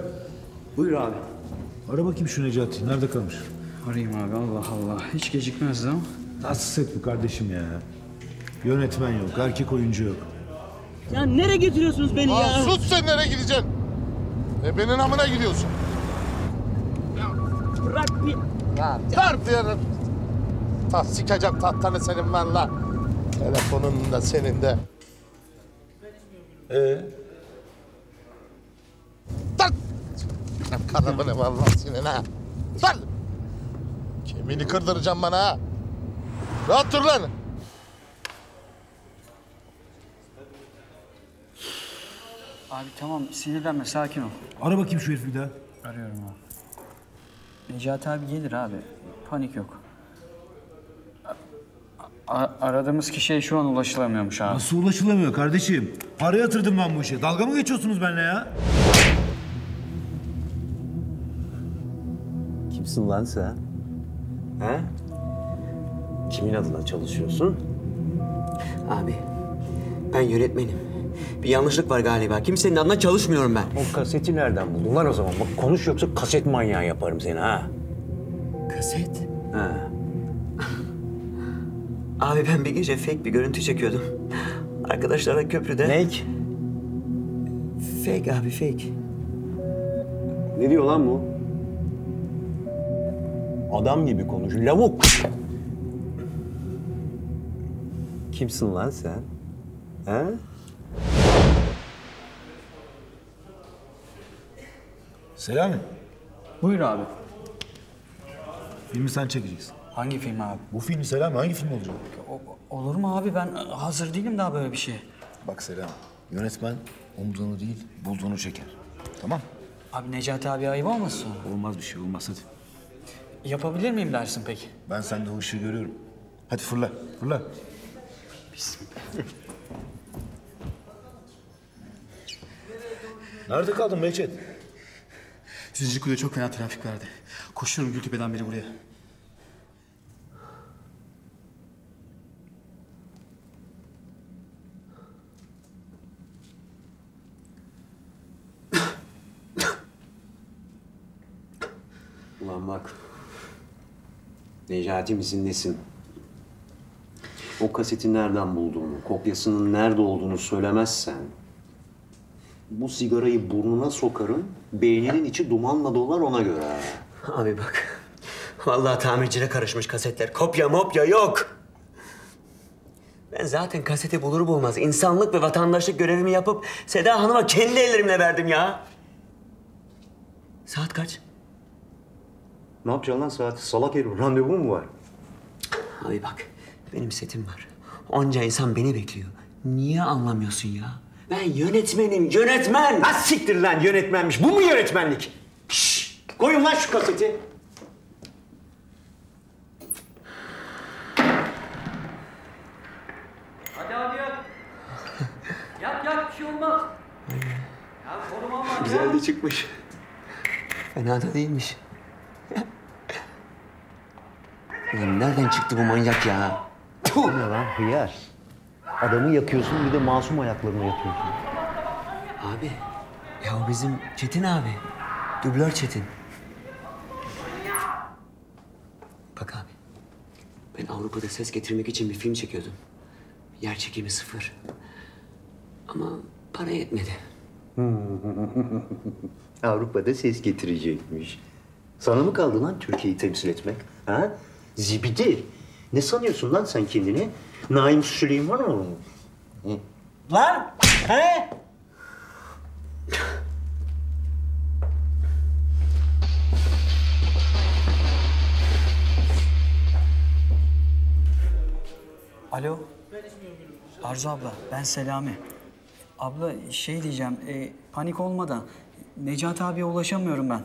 Buyur abi. Ara bakayım şu Necati. Nerede kalmış? Arayayım abi Allah Allah. Hiç gecikmezdi ama. Nasıl set bu kardeşim ya? Yönetmen yok, erkek oyuncu yok. Ya nereye getiriyorsunuz beni Lan ya? sus sen nereye gideceksin? E benim amına gidiyorsun. Bırak bir... Ya ver bir Ta sikeceğim tahtanı senin ben la. Telefonun da senin de. Ee? Lan! Kanımını vallahi senin ha. Lan! Kemiğini kırdıracağım bana ha. Rahat dur lan. Abi tamam sinirlenme sakin ol. Ara bakayım şu herifi bir daha. Arıyorum abi. Necati abi gelir abi. Panik yok. A- aradığımız kişiye şu an ulaşılamıyormuş abi. Nasıl ulaşılamıyor kardeşim? Para yatırdım ben bu işe. Dalga mı geçiyorsunuz benimle ya? Kimsin lan sen? He? Kimin adına çalışıyorsun? Abi ben yönetmenim. Bir yanlışlık var galiba. Kimsenin adına çalışmıyorum ben. O kaseti nereden buldun lan o zaman? Bak konuş yoksa kaset manyağı yaparım seni ha. Kaset? Ha. Abi ben bir gece fake bir görüntü çekiyordum. Arkadaşlarla köprüde... Fake? Fake abi fake. Ne diyor lan bu? Adam gibi konuş. Lavuk. Kimsin lan sen? He? Selami. Buyur abi. Filmi sen çekeceksin. Hangi film abi? Bu film Selami hangi film olacak? Olur mu abi ben hazır değilim daha böyle bir şey. Bak Selami. Yönetmen umduğunu değil bulduğunu çeker. Tamam. Abi Necati abi ayıp olmasın? Olmaz bir şey olmaz hadi. Yapabilir miyim dersin peki? Ben sende o ışığı görüyorum. Hadi fırla fırla. Nerede kaldın Behçet? Zincirlikule'de çok fena trafik vardı. Koşuyorum Gültepe'den beri buraya. Ulan bak. Necati misin nesin? O kaseti nereden bulduğunu, kopyasının nerede olduğunu söylemezsen... ...bu sigarayı burnuna sokarım, beyninin içi dumanla dolar ona göre. Abi bak. Vallahi tamircine karışmış kasetler. Kopya mopya yok. Ben zaten kaseti bulur bulmaz insanlık ve vatandaşlık görevimi yapıp Seda Hanım'a kendi ellerimle verdim ya. Saat kaç? Ne yapacaksın lan saat? Salak herif randevu mu var? Abi bak benim setim var. Onca insan beni bekliyor. Niye anlamıyorsun ya? Ben yönetmenim, yönetmen! Ha siktir lan yönetmenmiş. Bu mu yönetmenlik? Şşş! Koyun lan şu kaseti. Hadi abi yak. yak yak bir şey olmaz. Ya korumam var Güzel ya. de çıkmış. Fena da değilmiş. Ulan nereden çıktı bu manyak ya? Bu ne lan hıyar? Adamı yakıyorsun bir de masum ayaklarına yatıyorsun. Abi, ya o bizim Çetin abi. Dublör Çetin. Bak abi, ben Avrupa'da ses getirmek için bir film çekiyordum. Yer çekimi sıfır. Ama para yetmedi. Avrupa'da ses getirecekmiş. Sana mı kaldı lan Türkiye'yi temsil etmek? Ha? Zibidi. Ne sanıyorsun lan sen kendini? Naim Süleymanoğlu mu? Lan! He? Alo. Arzu abla, ben Selami. Abla şey diyeceğim, e, panik olma da Necati abiye ulaşamıyorum ben.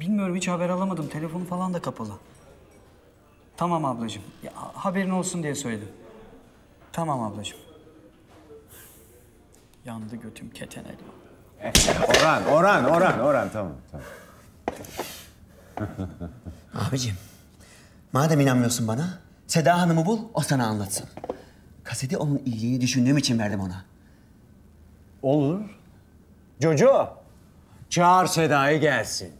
Bilmiyorum hiç haber alamadım, telefonu falan da kapalı. Tamam ablacığım, ya, haberin olsun diye söyledim. Tamam ablacığım. Yandı götüm keten elma. Orhan, Orhan, Orhan, Orhan tamam. tamam. Abicim, madem inanmıyorsun bana, Seda Hanım'ı bul, o sana anlatsın. Kaseti onun iyiliğini düşündüğüm için verdim ona. Olur. Jojo, çağır Seda'yı gelsin.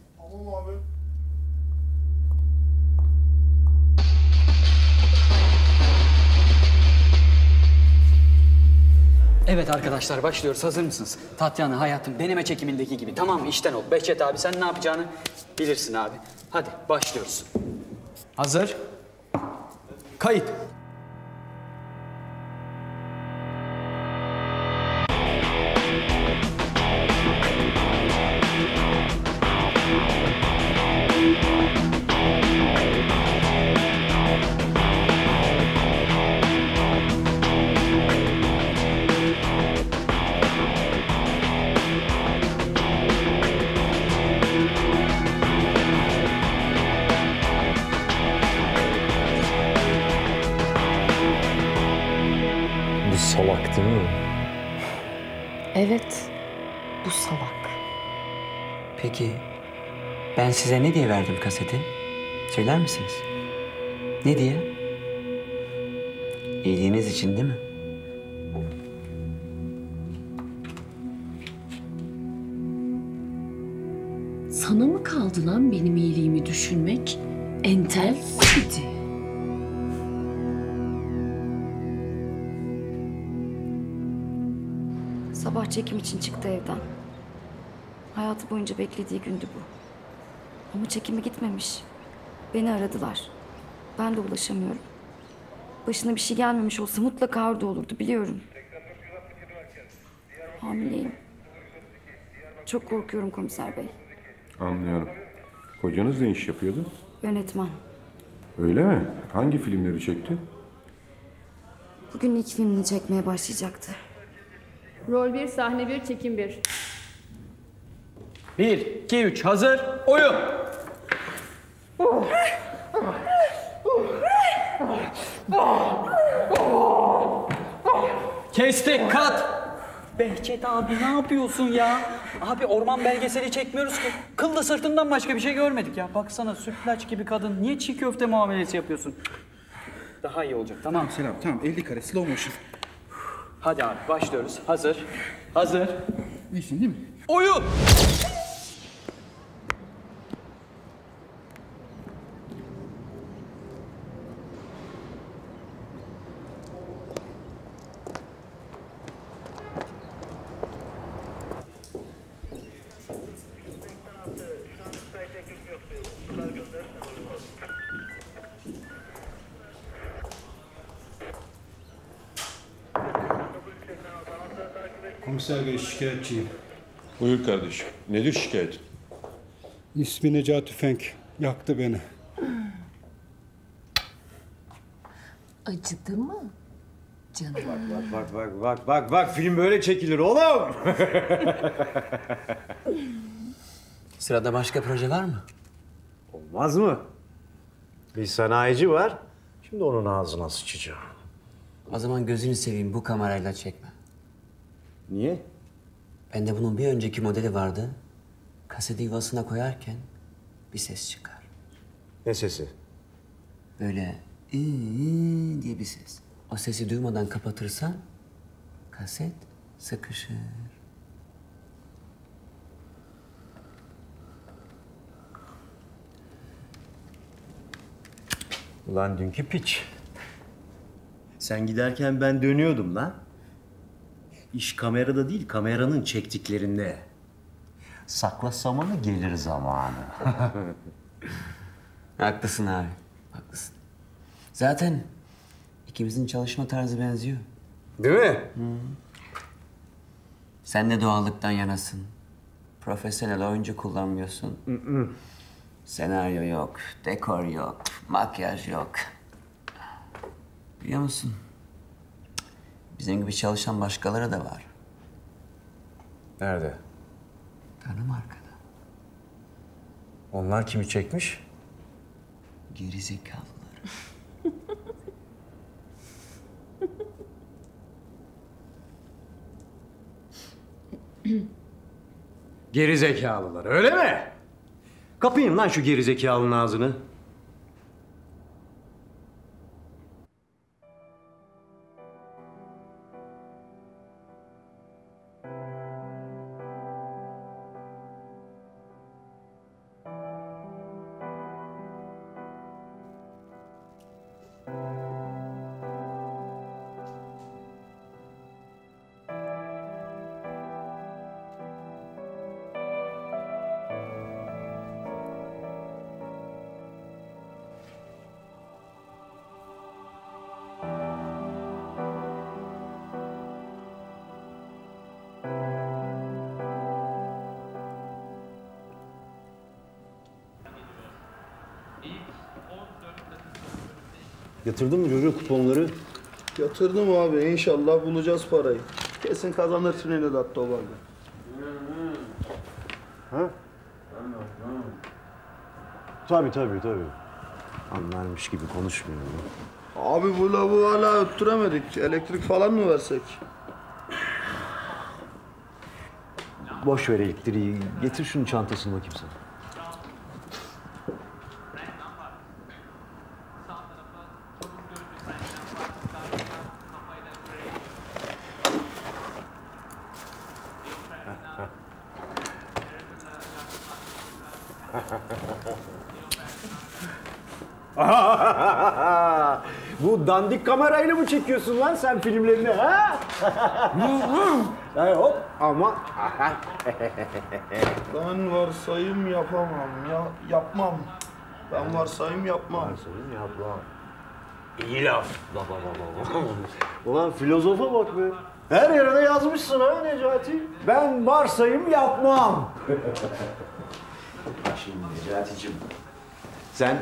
Evet arkadaşlar başlıyoruz. Hazır mısınız? Tatyana hayatım deneme çekimindeki gibi. Tamam? İşten ol. Behçet abi sen ne yapacağını bilirsin abi. Hadi başlıyoruz. Hazır. Kayıt. Ben size ne diye verdim kaseti? Söyler misiniz? Ne diye? İyiliğiniz için değil mi? Sana mı kaldı lan benim iyiliğimi düşünmek? Entel City. Sabah çekim için çıktı evden. Hayatı boyunca beklediği gündü bu. Ama çekime gitmemiş. Beni aradılar. Ben de ulaşamıyorum. Başına bir şey gelmemiş olsa mutlaka orada olurdu biliyorum. Hamileyim. Çok korkuyorum komiser bey. Anlıyorum. Kocanız ne iş yapıyordu? Yönetmen. Öyle mi? Hangi filmleri çekti? Bugün ilk filmini çekmeye başlayacaktı. Rol 1, sahne 1, çekim 1. Bir, iki, üç. Hazır. Oyun. Kestik. Kat. Behçet abi ne yapıyorsun ya? Abi orman belgeseli çekmiyoruz ki. Kıllı sırtından başka bir şey görmedik ya. Baksana sütlaç gibi kadın. Niye çiğ köfte muamelesi yapıyorsun? Daha iyi olacak. Tamam Selam. Tamam 50 kare slow motion. Hadi abi başlıyoruz. Hazır. Hazır. İyisin değil mi? Oyun. Bey şikayetçiyim. Buyur kardeşim. Nedir şikayet? İsmi Necati Fenk. Yaktı beni. Acıdı mı? Canım. Bak bak bak bak bak bak film böyle çekilir oğlum. Sırada başka proje var mı? Olmaz mı? Bir sanayici var. Şimdi onun ağzına sıçacağım. O zaman gözünü seveyim bu kamerayla çekme. Niye? Bende bunun bir önceki modeli vardı. Kaseti yuvasına koyarken bir ses çıkar. Ne sesi? Böyle diye bir ses. O sesi duymadan kapatırsan kaset sıkışır. Ulan dünkü piç. Sen giderken ben dönüyordum lan. İş kamerada değil, kameranın çektiklerinde. Sakla samanı gelir zamanı. Haklısın abi. Haklısın. Zaten ikimizin çalışma tarzı benziyor. Değil mi? Sen de doğallıktan yanasın. Profesyonel oyuncu kullanmıyorsun. Senaryo yok, dekor yok, makyaj yok. Biliyor musun? Bizim gibi çalışan başkaları da var. Nerede? Danimarka'da. Onlar kimi çekmiş? Gerizekalılar. Geri zekalılar öyle mi? Kapayım lan şu geri zekalının ağzını. Yatırdın mı Jojo kuponları? Yatırdım abi. İnşallah bulacağız parayı. Kesin kazanırsın yine de hatta o vardı. Ha? Tabii tabii tabii. Anlarmış gibi konuşmuyor. Abi bu lavuğu hala öttüremedik. Elektrik falan mı versek? Boş ver elektriği. Getir şunun çantasını bakayım sana. Bu dandik kamerayla mı çekiyorsun lan sen filmlerini ha? yani hop ama Ben varsayım yapamam. Ya yapmam. Ben varsayım yapmam. Varsayım yapmam. İyi laf. Baba baba baba. Ulan filozofa bak be. Her yere yazmışsın ha Necati. Ben varsayım yapmam. Bak Şimdi Necati'cim. Sen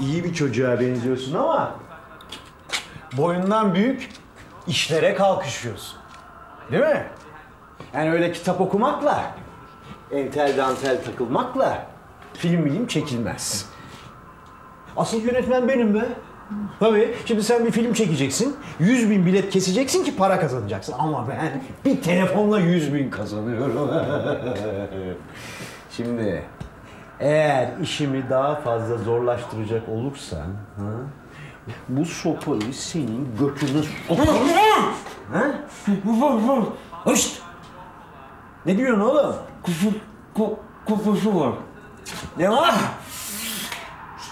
iyi bir çocuğa benziyorsun ama boyundan büyük işlere kalkışıyorsun. Değil mi? Yani öyle kitap okumakla, entel dantel takılmakla film bilim çekilmez. Asıl yönetmen benim be. Tabii. Şimdi sen bir film çekeceksin. 100 bin bilet keseceksin ki para kazanacaksın. Ama ben bir telefonla 100 bin kazanıyorum. Şimdi eğer işimi daha fazla zorlaştıracak olursan ha, bu sopayı senin götüne sokarım. ha? Ne diyorsun oğlum? Kusu, ku, kukusu var. Ne var?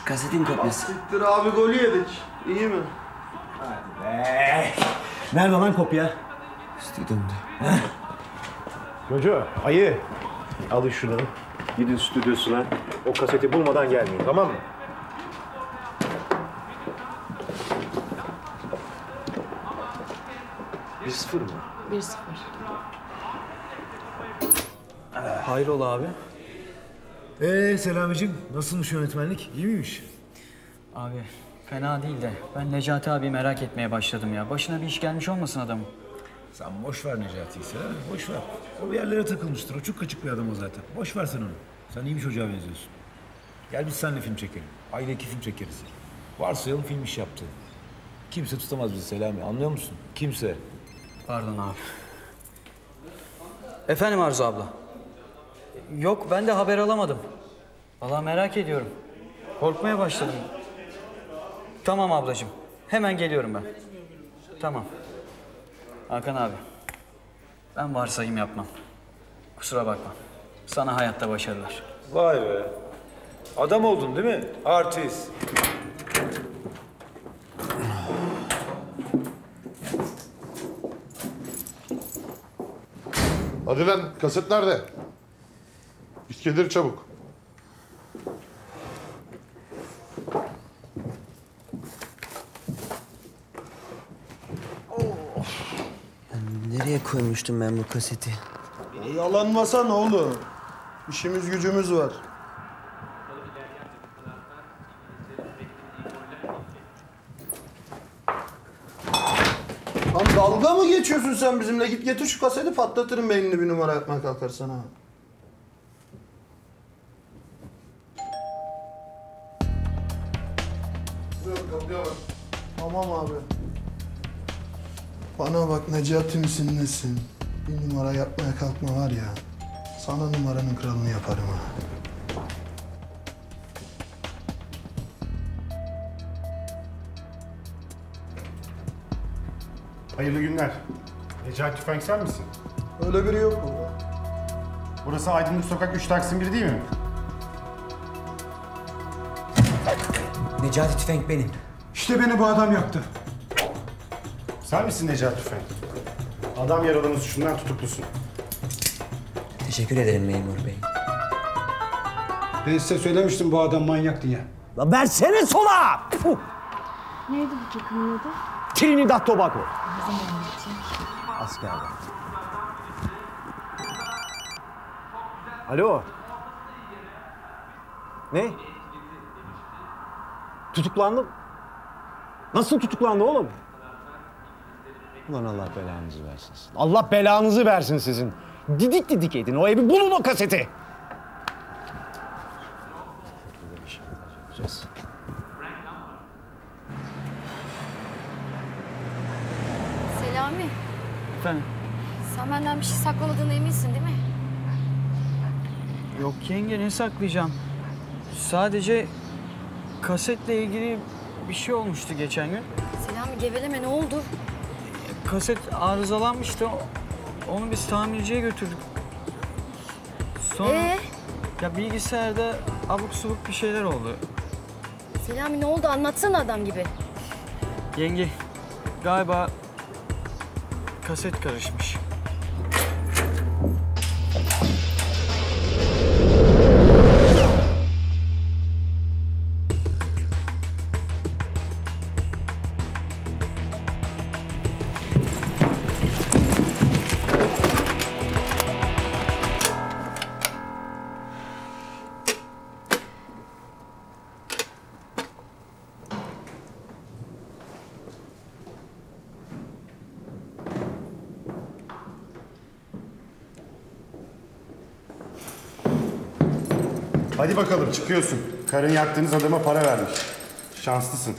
Kasetin kopyası. Siktir abi golü yedik. İyi mi? Be. Nerede lan kopya? Stüdyomda. Çocuğu, ayı. Alın şunu. Gidin stüdyosuna. O kaseti bulmadan gelmeyin, tamam mı? Bir sıfır mı? 1-0. Hayrola abi? Ee Selamicim, nasılmış yönetmenlik? İyi miymiş? Abi fena değil de ben Necati abi merak etmeye başladım ya. Başına bir iş gelmiş olmasın adamın. Sen boş ver Necati'yi sen, boş ver. O bir yerlere takılmıştır, o çok kaçık bir adam o zaten. Boş ver sen onu. Sen iyi bir çocuğa benziyorsun. Gel biz seninle film çekelim. Aile iki film çekeriz. Varsayalım film iş yaptı. Kimse tutamaz bizi Selami, anlıyor musun? Kimse. Pardon abi. Efendim Arzu abla. Yok ben de haber alamadım. Vallahi merak ediyorum. Korkmaya başladım. Tamam ablacığım. Hemen geliyorum ben. Tamam. Hakan abi. Ben varsayım yapmam. Kusura bakma. Sana hayatta başarılar. Vay be. Adam oldun değil mi? Artist. Hadi lan kaset nerede? Git gelir çabuk. Nereye koymuştum ben bu kaseti? Yalanmasan oğlum. İşimiz gücümüz var. Lan dalga mı geçiyorsun sen bizimle? Git getir şu kaseti patlatırım beynini bir numara yapmaya kalkarsan ha. Tamam abi. Bana bak Necati misin nesin? Bir numara yapmaya kalkma var ya. Sana numaranın kralını yaparım ha. Hayırlı günler. Necati Tüfenk sen misin? Öyle biri yok burada. Burası Aydınlık Sokak 3 Taksim 1 değil mi? Necati Tüfenk benim. İşte beni bu adam yaktı. Sen misin Necati Tüfenk? Adam yaralama suçundan tutuklusun. Teşekkür ederim memur bey. Ben size söylemiştim bu adam manyak diye. La versene sola! Puh! Neydi bu takımın adı? Trinidad Tobago. Ne zaman gidecek? Askerde. Alo. Ne? Tutuklandım. Nasıl tutuklandı oğlum? Ulan Allah belanızı versin. Allah belanızı versin sizin. Didik didik edin o evi bulun o kaseti. Selami, Efendim? sen benden bir şey saklamadığına eminsin değil mi? Yok yenge ne saklayacağım? Sadece kasetle ilgili bir şey olmuştu geçen gün. Selami geveleme ne oldu? Kaset arızalanmıştı. Onu biz tamirciye götürdük. Sonra Ee? ya bilgisayarda abuk subuk bir şeyler oldu. Selami ne oldu anlatsana adam gibi. Yenge galiba kaset karışmış. Hadi bakalım çıkıyorsun. Karın yaktığınız adama para vermiş. Şanslısın.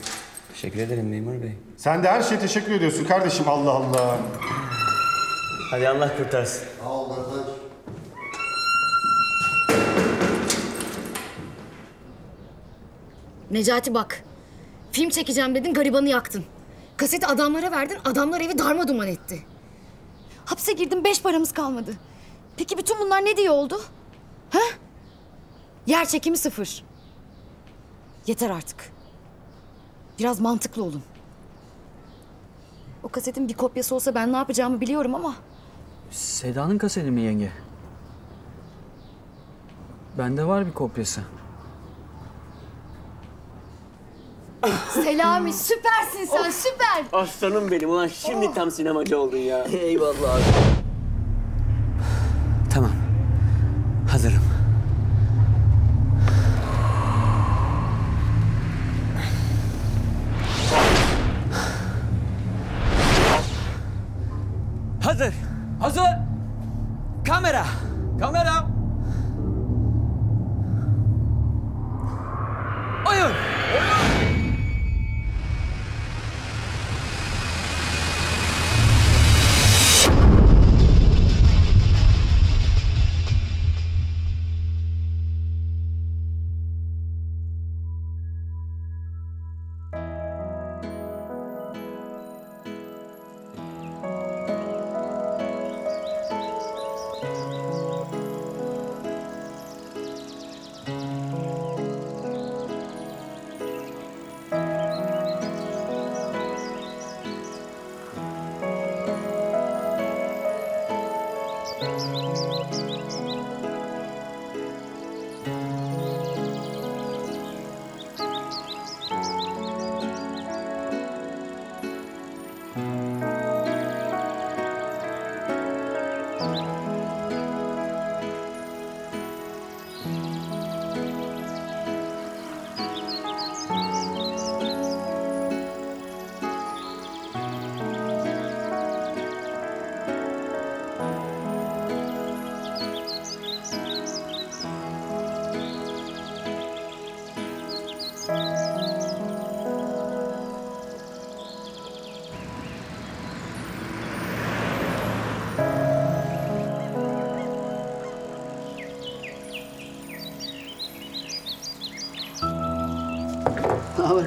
Teşekkür ederim memur bey. Sen de her şeye teşekkür ediyorsun kardeşim Allah Allah. Hadi Allah kurtarsın. Ol kardeş. Necati bak. Film çekeceğim dedin garibanı yaktın. Kaseti adamlara verdin adamlar evi darma duman etti. Hapse girdim beş paramız kalmadı. Peki bütün bunlar ne diye oldu? Ha? Yer çekimi sıfır. Yeter artık. Biraz mantıklı olun. O kasetin bir kopyası olsa ben ne yapacağımı biliyorum ama... Seda'nın kaseti mi yenge? Bende var bir kopyası. Selami süpersin sen süper. Aslanım benim ulan şimdi tam sinemacı oldun ya. Eyvallah abi. Tamam. Hazırım.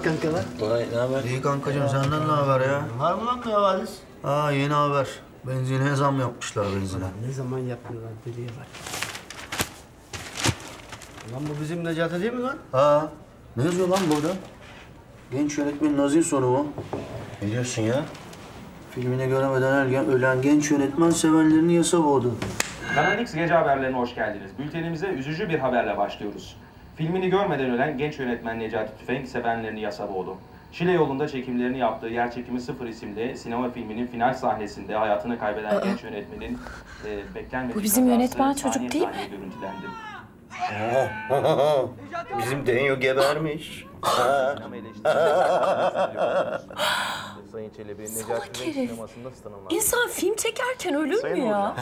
Kankalar? Vay ne haber? İyi kankacığım senden ne haber ya? Var mı lan kıyafetiz? Ha yeni haber. Benzine zam yapmışlar benzine. Ne zaman yapıyorlar deliye bak. Lan bu bizim Necati değil mi lan? Ha. Ne yazıyor lan burada? Genç yönetmen Nazin sonu mu? Ne diyorsun ya? Filmini göremeden ergen ölen genç yönetmen sevenlerini yasa boğdu. Kanal X gece haberlerine hoş geldiniz. Bültenimize üzücü bir haberle başlıyoruz. Filmini görmeden ölen genç yönetmen Necati Tüfek sevenlerini yasa boğdu. Şile yolunda çekimlerini yaptığı Yer Çekimi Sıfır isimli sinema filminin final sahnesinde hayatını kaybeden Aa. genç yönetmenin e, beklenmedik Bu bizim yönetmen çocuk değil mi? görüntülendi. Bizim Denyo gebermiş. Sayın Çelebi, Salak herif. İnsan film çekerken ölür mü ya?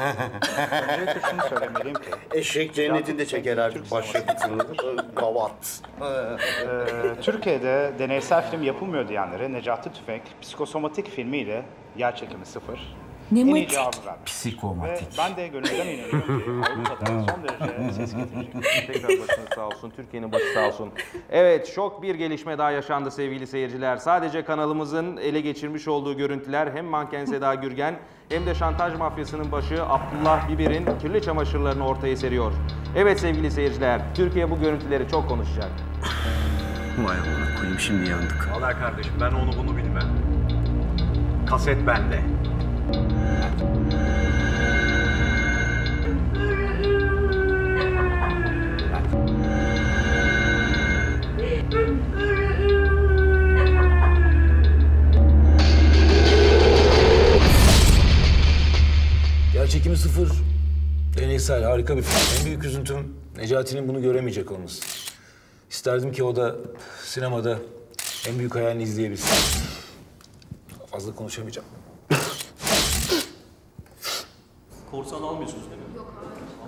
Öncelikle şunu söylemeliyim ki. Eşek cennetinde çeker artık başyapıtını. Gavat. Ee, Türkiye'de deneysel film yapılmıyor diyenlere Necati Tüfek psikosomatik filmiyle yer çekimi sıfır. Ne en iyi matik? cevabı vermiş. Psikomatik. Ve ben de gönülden inanıyorum ki Avrupa'da son derece ses getirecek. Tekrar başınız sağ olsun, Türkiye'nin başı sağ olsun. Evet, şok bir gelişme daha yaşandı sevgili seyirciler. Sadece kanalımızın ele geçirmiş olduğu görüntüler hem manken Seda Gürgen hem de şantaj mafyasının başı Abdullah Biber'in kirli çamaşırlarını ortaya seriyor. Evet sevgili seyirciler, Türkiye bu görüntüleri çok konuşacak. Vay amına koyayım şimdi yandık. Vallahi kardeşim ben onu bunu bilmem. Kaset bende. Yer çekimi sıfır. Deneysel, harika bir film. En büyük üzüntüm Necati'nin bunu göremeyecek olması. İsterdim ki o da sinemada en büyük hayalini izleyebilsin. Fazla konuşamayacağım. Korsan almıyorsunuz demek.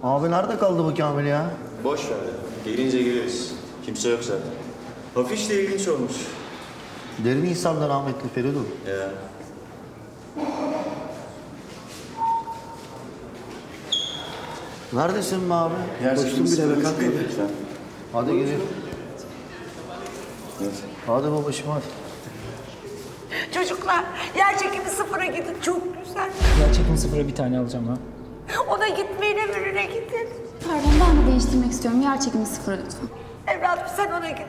Abi nerede kaldı bu Kamil ya? Boş ver. Gelince geliriz. Kimse yok zaten. Afiş de ilginç olmuş. Derin insanlar rahmetli Feridun. Ya. Neredesin be abi? Yer Koştum çekimi bile be kanka. değil. Hadi gidelim. Hadi babacığım hadi. Çocuklar yer çekimi sıfıra gidin çok güzel. Yer çekim sıfıra bir tane alacağım ha. Ona gitmeyin öbürüne gidin. Pardon ben de değiştirmek istiyorum. Yer çekimi sıfıra lütfen. Evladım sen ona git.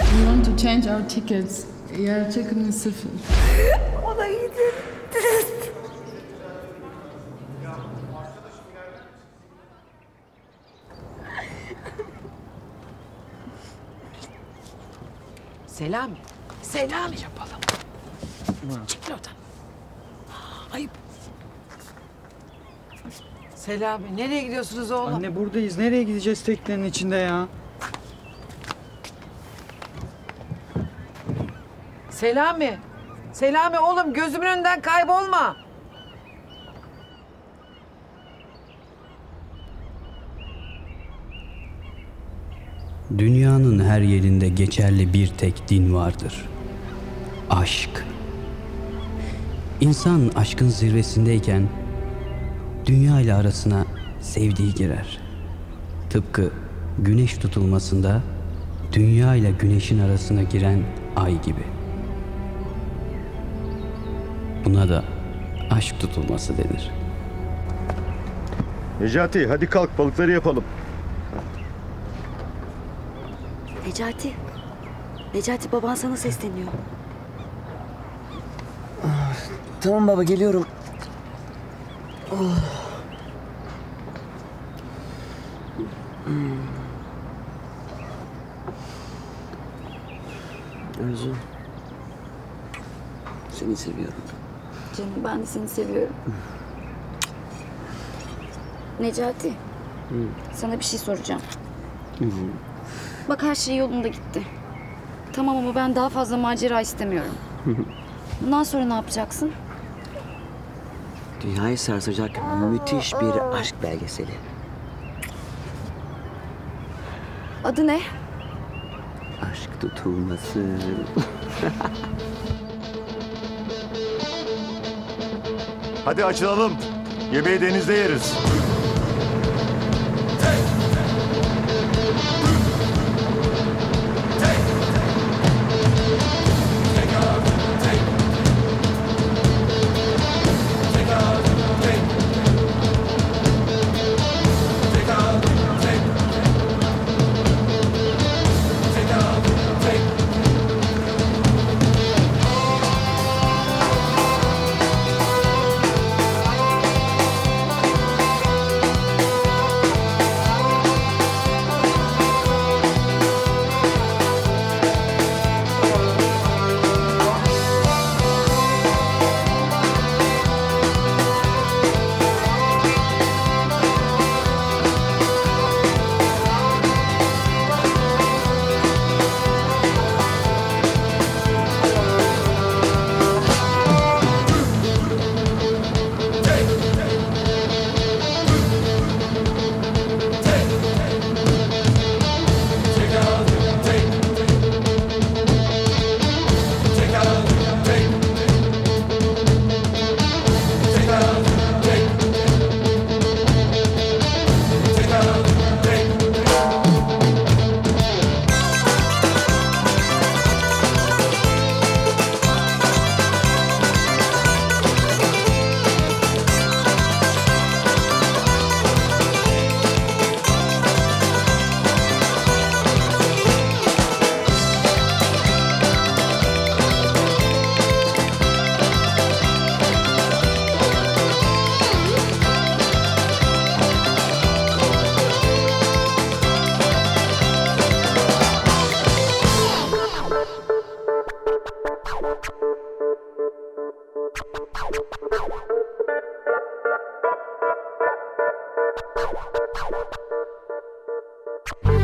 We want to change our tickets. Yer çekimi sıfır. Ona gidin. Selami. Selami. Yapalım. Çekil oradan. Ayıp. Selami nereye gidiyorsunuz oğlum? Anne buradayız. Nereye gideceğiz teknenin içinde ya? Selami. Selami oğlum gözümün önünden kaybolma. Dünyanın her yerinde geçerli bir tek din vardır. Aşk. İnsan aşkın zirvesindeyken dünya ile arasına sevdiği girer. Tıpkı güneş tutulmasında dünya ile güneşin arasına giren ay gibi. Buna da aşk tutulması denir. Necati hadi kalk balıkları yapalım. Necati. Necati baban sana sesleniyor. Tamam baba geliyorum. Oh. Hmm. Arzu. Seni seviyorum. Canım ben de seni seviyorum. Necati Hı. sana bir şey soracağım. Hı. Bak her şey yolunda gitti. Tamam ama ben daha fazla macera istemiyorum. Bundan sonra ne yapacaksın? Dünyayı sarsacak müthiş bir aşk belgeseli. Adı ne? Aşk tutulması. Hadi açılalım. Yemeği denizde yeriz.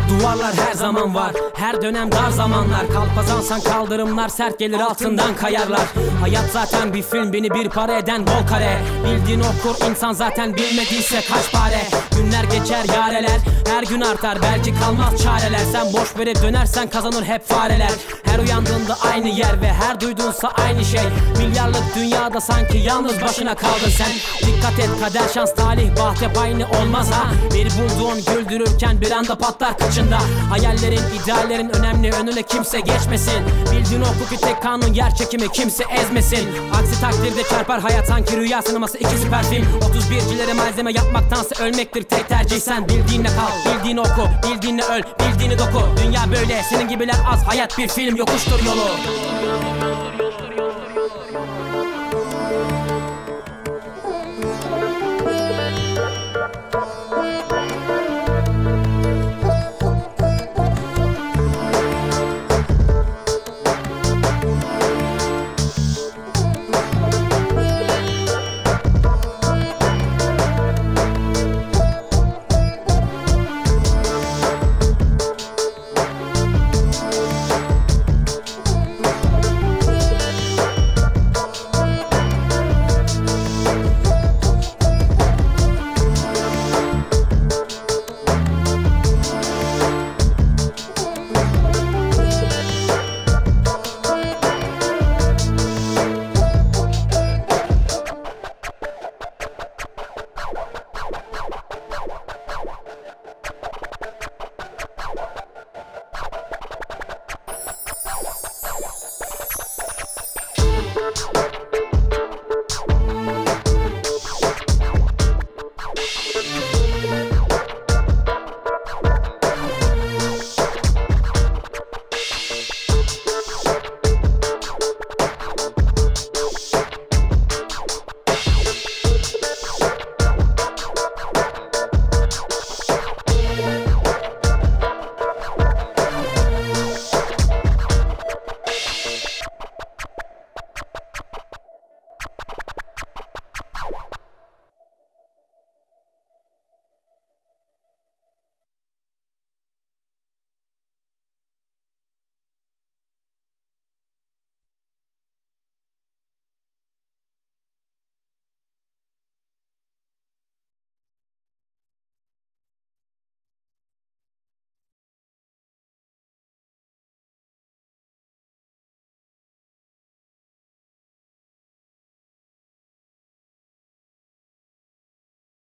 Duvarlar her zaman var. Her dönem dar zamanlar. Kalpazansan kaldırımlar sert gelir altından kayarlar. Hayat zaten bir film beni bir para eden bol kare. Bildiğin okur insan zaten bilmediyse kaç pare Günler geçer yareler. Her gün artar belki kalmaz çareler. Sen boş verip dönersen kazanır hep fareler. Her uyandığında aynı yer ve her duyduğunsa aynı şey. Milyarlık dünyada sanki yalnız başına kaldın sen. Dikkat et kader şans talih baht hep aynı olmaz ha. Bir bulduğun güldürürken bir anda patlar kıçında Hayallerin ideallerin önemli önüne kimse geçmesin. Bildiğin oku ki tek kanun yer çekimi kimse ezmesin. Aksi takdirde çarpar hayat sanki rüya sineması iki süper film. 31'cilere malzeme yapmaktansa ölmektir tek tercih Sen bildiğinle kal. Bildiğini oku bildiğinle öl bildiğini doku. Dünya böyle senin gibiler az. Hayat bir film yokuştur yolu